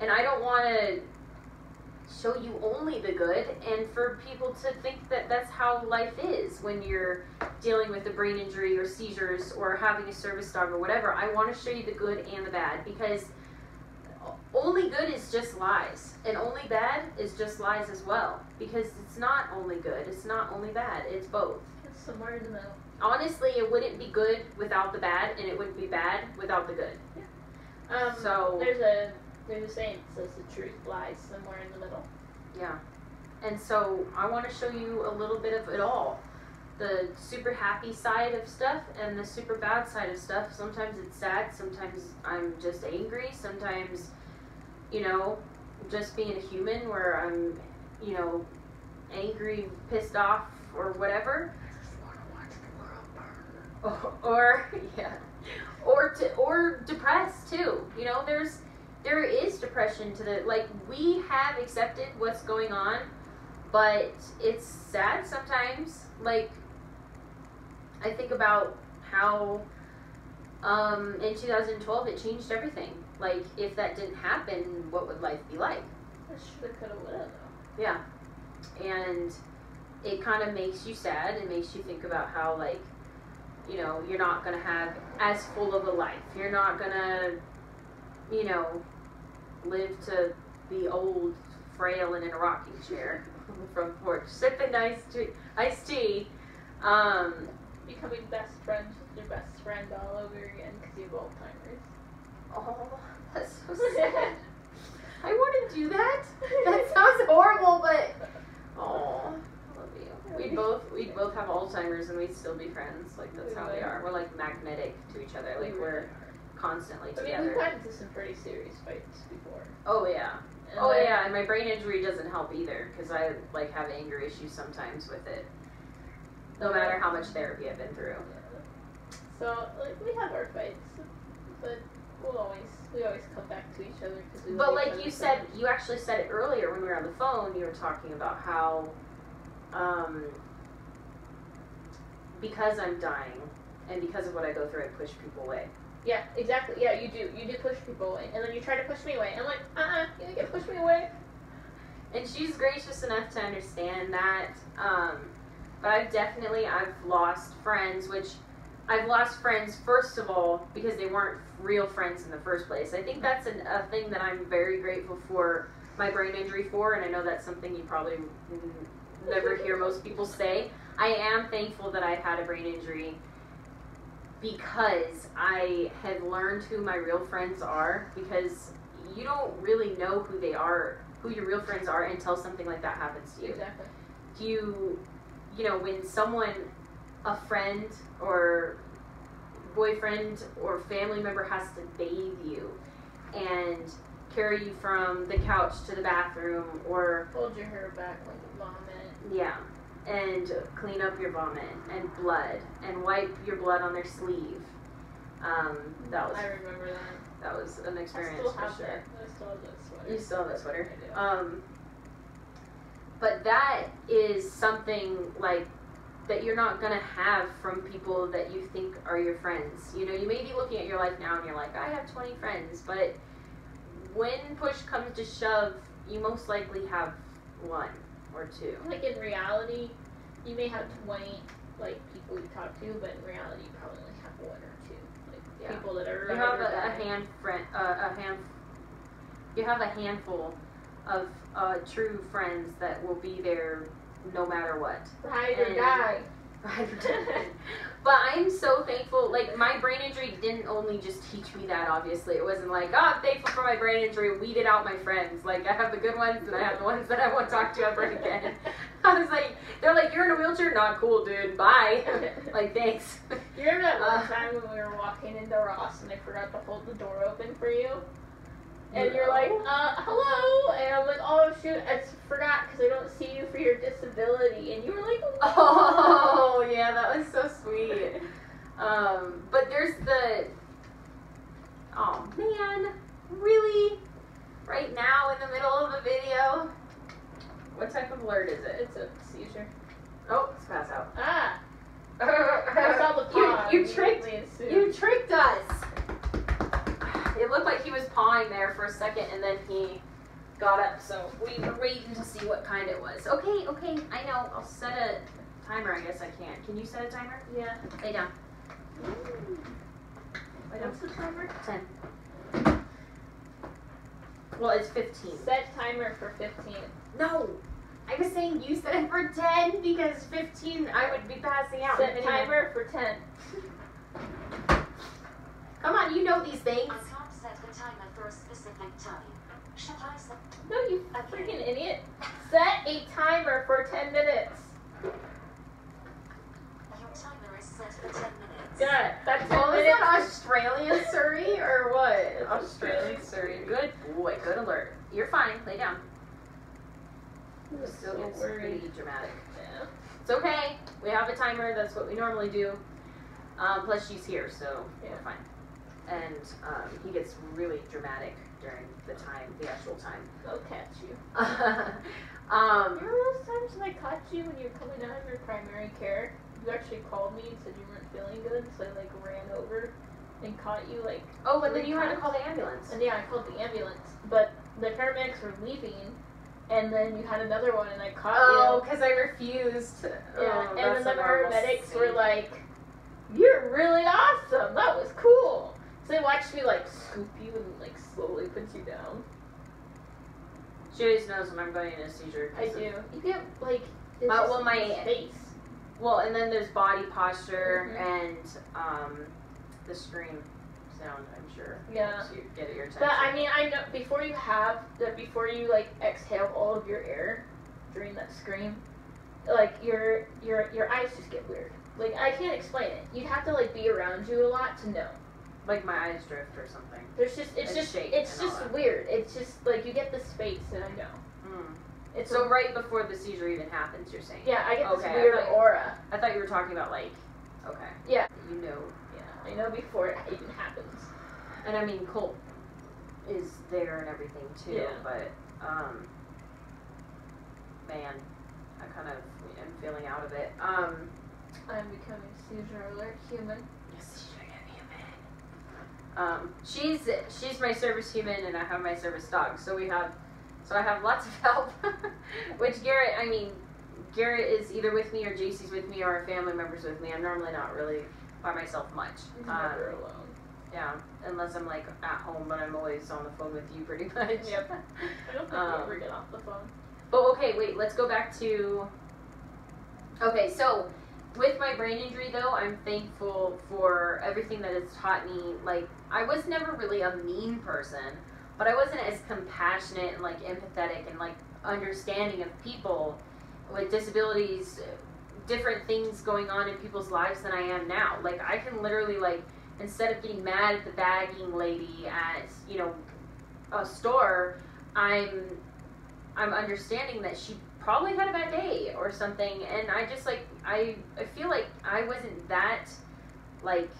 And I don't want to show you only the good and for people to think that that's how life is when you're dealing with a brain injury or seizures or having a service dog or whatever. I want to show you the good and the bad because only good is just lies and only bad is just lies as well because it's not only good, it's not only bad, it's both
It's somewhere in the middle.
honestly, it wouldn't be good without the bad, and it wouldn't be bad without the good.
Um,
So-
there's a there's a saying that says the truth lies somewhere in the middle.
Yeah. And so I want to show you a little bit of it all. The super happy side of stuff and the super bad side of stuff. Sometimes it's sad, sometimes I'm just angry, sometimes, you know, just being a human where I'm, you know, angry, pissed off, or whatever. or, (laughs) or yeah or to, or depressed too you know there's there is depression to the like we have accepted what's going on but it's sad sometimes like i think about how um in 2012 it changed everything like if that didn't happen what would life be like
I shoulda, coulda, woulda though.
yeah. And it kind of makes you sad. It makes you think about how, like, you know, you're not going to have as full of a life. You're not going to, you know, live to be old, frail, and in a rocking chair (laughs) from porch, sipping iced tea. Iced tea. Um,
Becoming best friends with your best friend all over again because you have Alzheimer's.
oh, (laughs) that's so (laughs) sad. I wouldn't do that. That sounds horrible, but oh, I love you. We'd both we'd both have Alzheimer's and we'd still be friends. Like that's how we are. We're like magnetic to each other. Like
We
we're constantly.
I mean,
together.
we've gotten into some pretty serious fights before.
Oh yeah.
And
Oh
then-
yeah. And my brain injury doesn't help either because I like have anger issues sometimes with it. No matter how much therapy I've been through. Yeah.
So like we have our fights, but we'll always we always come back to each other because we.
But like you said, you actually said it earlier when we were on the phone. You were talking about how, um, because I'm dying and because of what I go through, I push people away.
Yeah, exactly. Yeah, you do. You do push people away, and then you try to push me away. I'm like, uh, uh you get push me away.
And she's gracious enough to understand that. Um, but I've definitely I've lost friends, which I've lost friends first of all because they weren't real friends in the first place. I think that's an, a thing that I'm very grateful for my brain injury for, and I know that's something you probably never hear most people say. I am thankful that I've had a brain injury because I have learned who my real friends are because you don't really know who they are, who your real friends are until something like that happens to you
Exactly.
you you know when someone a friend or boyfriend or family member has to bathe you and carry you from the couch to the bathroom or
Hold your hair back when you vomit.
yeah and clean up your vomit and blood and wipe your blood on their sleeve Um, that was
I remember that.
that was an
I
experience
still
for
have
sure.
that. I still have that sweater.
You still have that sweater.
I do.
Um, but that is something like that you're not gonna have from people that you think are your friends. You know, you may be looking at your life now and you're like, I have 20 friends, but when push comes to shove, you most likely have one or two.
like in reality, you may have twenty like people you talk to, but in reality, you probably only have one or two like
Yeah.
people that are
You have a, a hand friend, uh, a hand. You have a handful of uh, true friends that will be there no matter what.
ride or
and- (laughs)
die.
but I'm so thankful. Like my brain injury didn't only just teach me that. Obviously, it wasn't like oh, I'm thankful for my brain injury. Weeded out my friends. Like I have the good ones and I have the ones that I won't talk to ever again. (laughs) I was like, they're like, you're in a wheelchair. Not cool, dude. Bye. (laughs) like thanks.
You remember that one
Uh.
time when we were walking into Ross and I forgot to hold the door open for you? And you're like, uh, hello, and I'm like, oh shoot, I forgot because I don't see you for your disability, and you were like, (laughs)
Oh yeah, that was so sweet. Um, but there's the oh man, really? Right now in the middle of the video? What type of alert is it?
it's a seizure.
Oh, it's pass out.
Ah, (laughs) I saw the paw.
you, you tricked you tricked us. It looked like he was pawing there for a second and then he got up, so we were waiting to see what kind it was. Okay, okay, I know. I'll set a timer, I guess I can. Can you set a timer?
Yeah.
Lay down. Lay down.
What's the timer?
Ten. Well, it's fifteen.
Set timer for 15.
No, I was saying you set it for ten because fifteen I would be passing out.
Set timer for 10.
Come on, you know these things.
I can't set the timer for a specific time. Should I set?
No, you freaking idiot. Set a timer for 10 minutes.
Your timer is set for 10 minutes.
Got it. That's 10
Oh, is
minutes.
that Australian Surrey or what? Australian Surrey. Good boy. Good alert. You're fine. Lay down.
I'm
Still
so
gets
worried.
pretty dramatic.
Yeah.
It's okay. We have a timer. That's what we normally do. Um, plus, she's here, so
Yeah.
we're fine. And um, he gets really dramatic during the time, the actual time.
I'll catch you. (laughs)
um,
Remember those times when I caught you when you were coming out of your primary care? You actually called me and said you weren't feeling good, so I like ran over and caught you like
oh, but then you had to call the ambulance.
and yeah, I called the ambulance. But the paramedics were leaving and then you had another one and I caught
Oh,
you.
because I refused.
Yeah,
Oh,
and then the paramedics were like, You're really awesome, that was cool. So they watched me like scoop you and like slowly put you down.
She always knows when I'm going in a seizure.
I do. You get like it's
Uh, well, my-
face.
Well, and then there's body posture
Mhm.
and um, the scream sound. I'm sure.
Yeah.
helps you get your attention.
But I mean, I know before you have the before you like exhale all of your air during that scream, like your your your eyes just get weird. Like I can't explain it. You'd have to like be around you a lot to know.
Like my eyes drift or something.
There's just it's
And
just
shake
it's just weird. It's just like you get the space, and I know
Mm.
it's
So
a-
right before the seizure even happens, you're saying?
yeah. I get this
Okay, I
weird
thought
aura.
I thought you were talking about like, okay.
Yeah.
You know,
Yeah, I know before it even happens.
and I mean Colt is there and everything too,
Yeah.
but um, man, I kind of am feeling out of it. Um,
I'm becoming seizure alert human.
Yes, human. Um, she's she's my service human, and I have my service dog. So we have, so I have lots of (laughs) help. Which Garrett, I mean, Garrett is either with me or JC's with me or a family member's with me. I'm normally not really by myself much.
I'm
Um,
alone.
yeah, unless I'm like at home, but I'm always on the phone with you pretty (laughs) much.
Yep. I don't think
um,
we ever get off the phone.
But okay, wait, let's go back to. Okay, so with my brain injury though, I'm thankful for everything that it's taught me. Like, I was never really a mean person, but I wasn't as compassionate and like empathetic and like understanding of people with disabilities, different things going on in people's lives than I am now. Like, I can literally, like, instead of getting mad at the bagging lady at, you know, a store, I'm I'm understanding that she probably had a bad day or something and I just like I I feel like I wasn't that like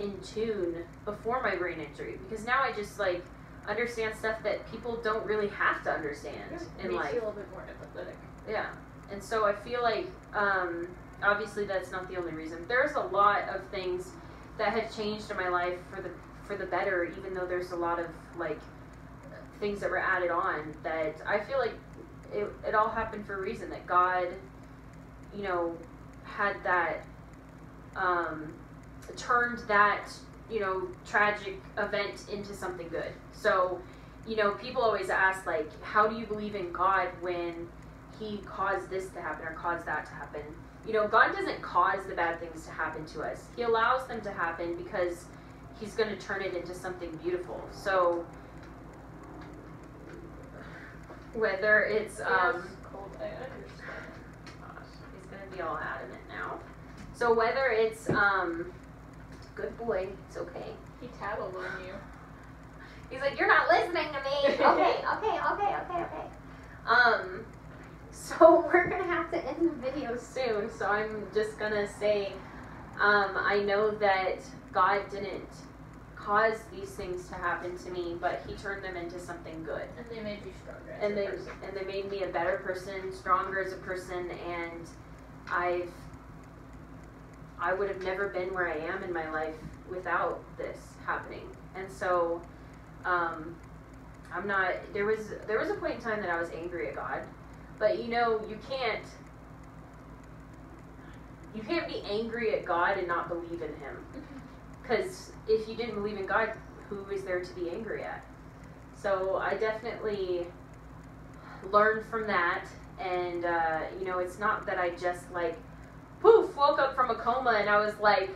in tune before my brain injury because now I just like understand stuff that people don't really have to understand in life.
a little bit more empathetic.
Yeah. And so I feel like, um, obviously, that's not the only reason. There's a lot of things that have changed in my life for the for the better, even though there's a lot of like things that were added on. That I feel like it, it all happened for a reason. That God, you know, had that um, turned that you know tragic event into something good. So, you know, people always ask like, how do you believe in God when he caused this to happen or caused that to happen. You know, God doesn't cause the bad things to happen to us. He allows them to happen because he's going to turn it into something beautiful. So whether it's um
Yes, Colt. I understand.
gosh, (sighs) he's going to be all adamant now. So whether it's um good boy, it's okay.
He tattled on you. (sighs)
He's like, "You're not listening to me." okay, (laughs) okay, okay, okay, okay. Um, (laughs) so we're gonna have to end the video soon. So I'm just gonna say, um, I know that God didn't cause these things to happen to me, but He turned them into something good,
And they made you stronger as
and they
person.
and they made me a better person, stronger as a person, and I've I would have never been where I am in my life without this happening. And so um, I'm not there was there was a point in time that I was angry at God. But you know, you can't you can't be angry at God and not believe in him. (laughs) Cuz if you didn't believe in God, who is there to be angry at? So I definitely learned from that and uh, you know, it's not that I just like poof woke up from a coma and I was like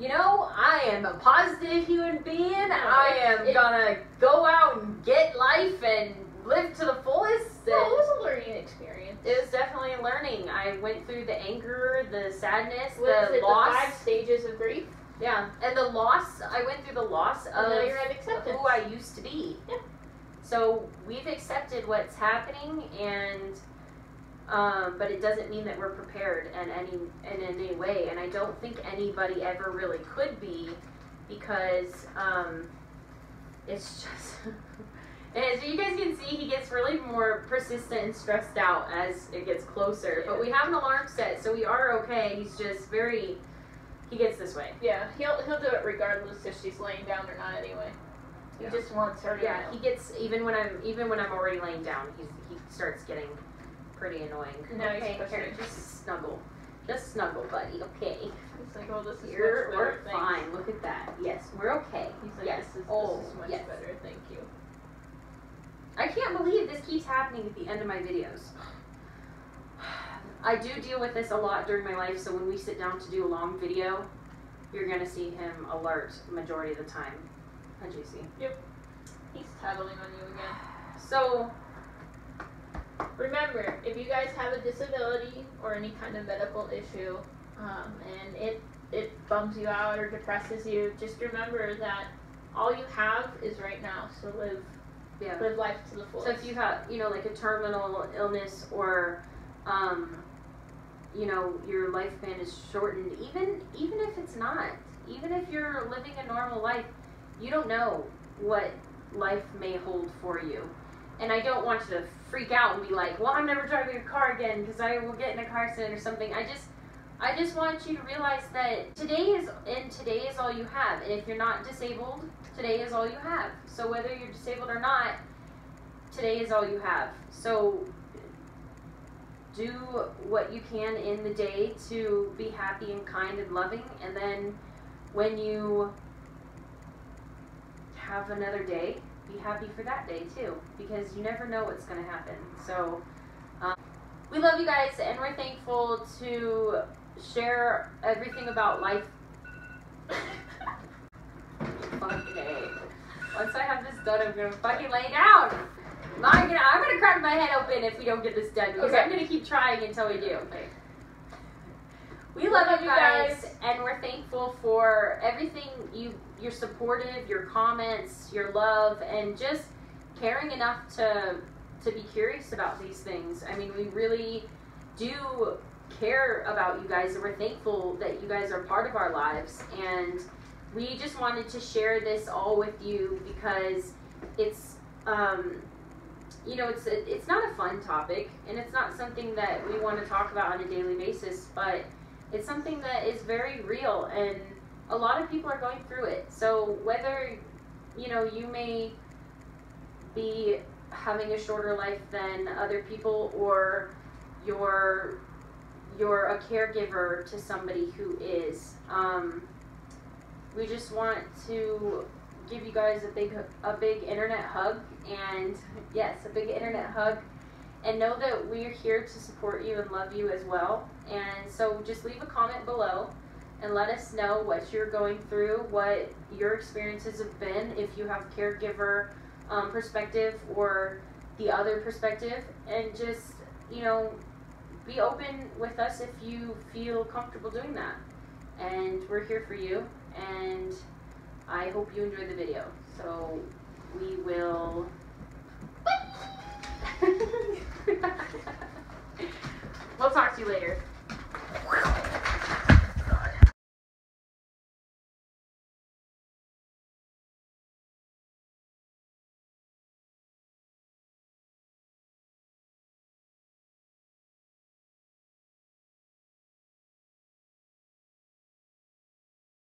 you know, I am a positive human being. I am
it-
gonna go out and get life and live to the fullest.
Well, it was a learning experience.
it was definitely a learning. I went through the anger, the sadness,
Was
the loss.
the five stages of grief?
yeah, and the loss. I went through the loss of
And now you're at acceptance.
who I used to be.
Yeah.
So we've accepted what's happening, and um, but it doesn't mean that we're prepared in any in any way. And I don't think anybody ever really could be, because um, it's just. (laughs) As you guys can see, he gets really more persistent and stressed out as it gets closer. But we have an alarm set, so we are okay. He's just very. He gets this way.
Yeah, he'll he'll do it regardless if she's laying down or not. Anyway, he
Yeah.
just wants her to
Yeah,
know.
he gets even when I'm even when I'm already laying down, he's he starts getting pretty annoying.
He's
okay,
pushing
here, just snuggle, just snuggle, buddy. Okay,
He's like, oh, this is
you're
much
we're
better. thanks.
fine. Look at that. Yes, we're okay.
He's like,
yes.
this is,
oh,
this is much
yes.
better. Thank you.
I can't believe this keeps happening at the end of my videos. I do deal with this a lot during my life, so when we sit down to do a long video, you're gonna see him alert majority of the time. Hi, JC. Yep.
He's tattling on you again.
So
Remember, if you guys have a disability or any kind of medical issue, um, and it it bums you out or depresses you, just remember that all you have is right now. So live
yeah.
live life to the fullest.
So if you have, you know, like a terminal illness or, um, you know, your lifespan is shortened, even even if it's not, even if you're living a normal life, you don't know what life may hold for you. And I don't want you to freak out and be like, "Well, I'm never driving a car again because I will get in a car accident or something." I just I just want you to realize that today is and today is all you have. And if you're not disabled, today is all you have. So whether you're disabled or not, today is all you have. So do what you can in the day to be happy and kind and loving and then when you have another day, be happy for that day too because you never know what's going to happen. So um, we love you guys and we're thankful to share everything about life. (laughs) Fucking A. Once I have this done, I'm gonna fucking lay down. I'm gonna. I'm gonna crack my head open if we don't get this done because
Okay.
I'm gonna keep trying until we do.
Okay.
We love, you guys,
guys.
and we're thankful for everything you. You're supportive, your comments, your love, and just caring enough to to be curious about these things. I mean, we really do care about you guys, and we're thankful that you guys are part of our lives. And we just wanted to share this all with you because it's um, you know it's a, it's not a fun topic and it's not something that we want to talk about on a daily basis but it's something that is very real and a lot of people are going through it. So whether you know you may be having a shorter life than other people or you're you're a caregiver to somebody who is um, we just want to give you guys a big a big internet hug and yes a big internet hug. And know that we're here to support you and love you as well and so just leave a comment below and let us know what you're going through what your experiences have been if you have caregiver um, perspective or the other perspective and just you know be open with us if you feel comfortable doing that and we're here for you and I hope you enjoy the video. So we will. (laughs) we'll talk to you later. Whew.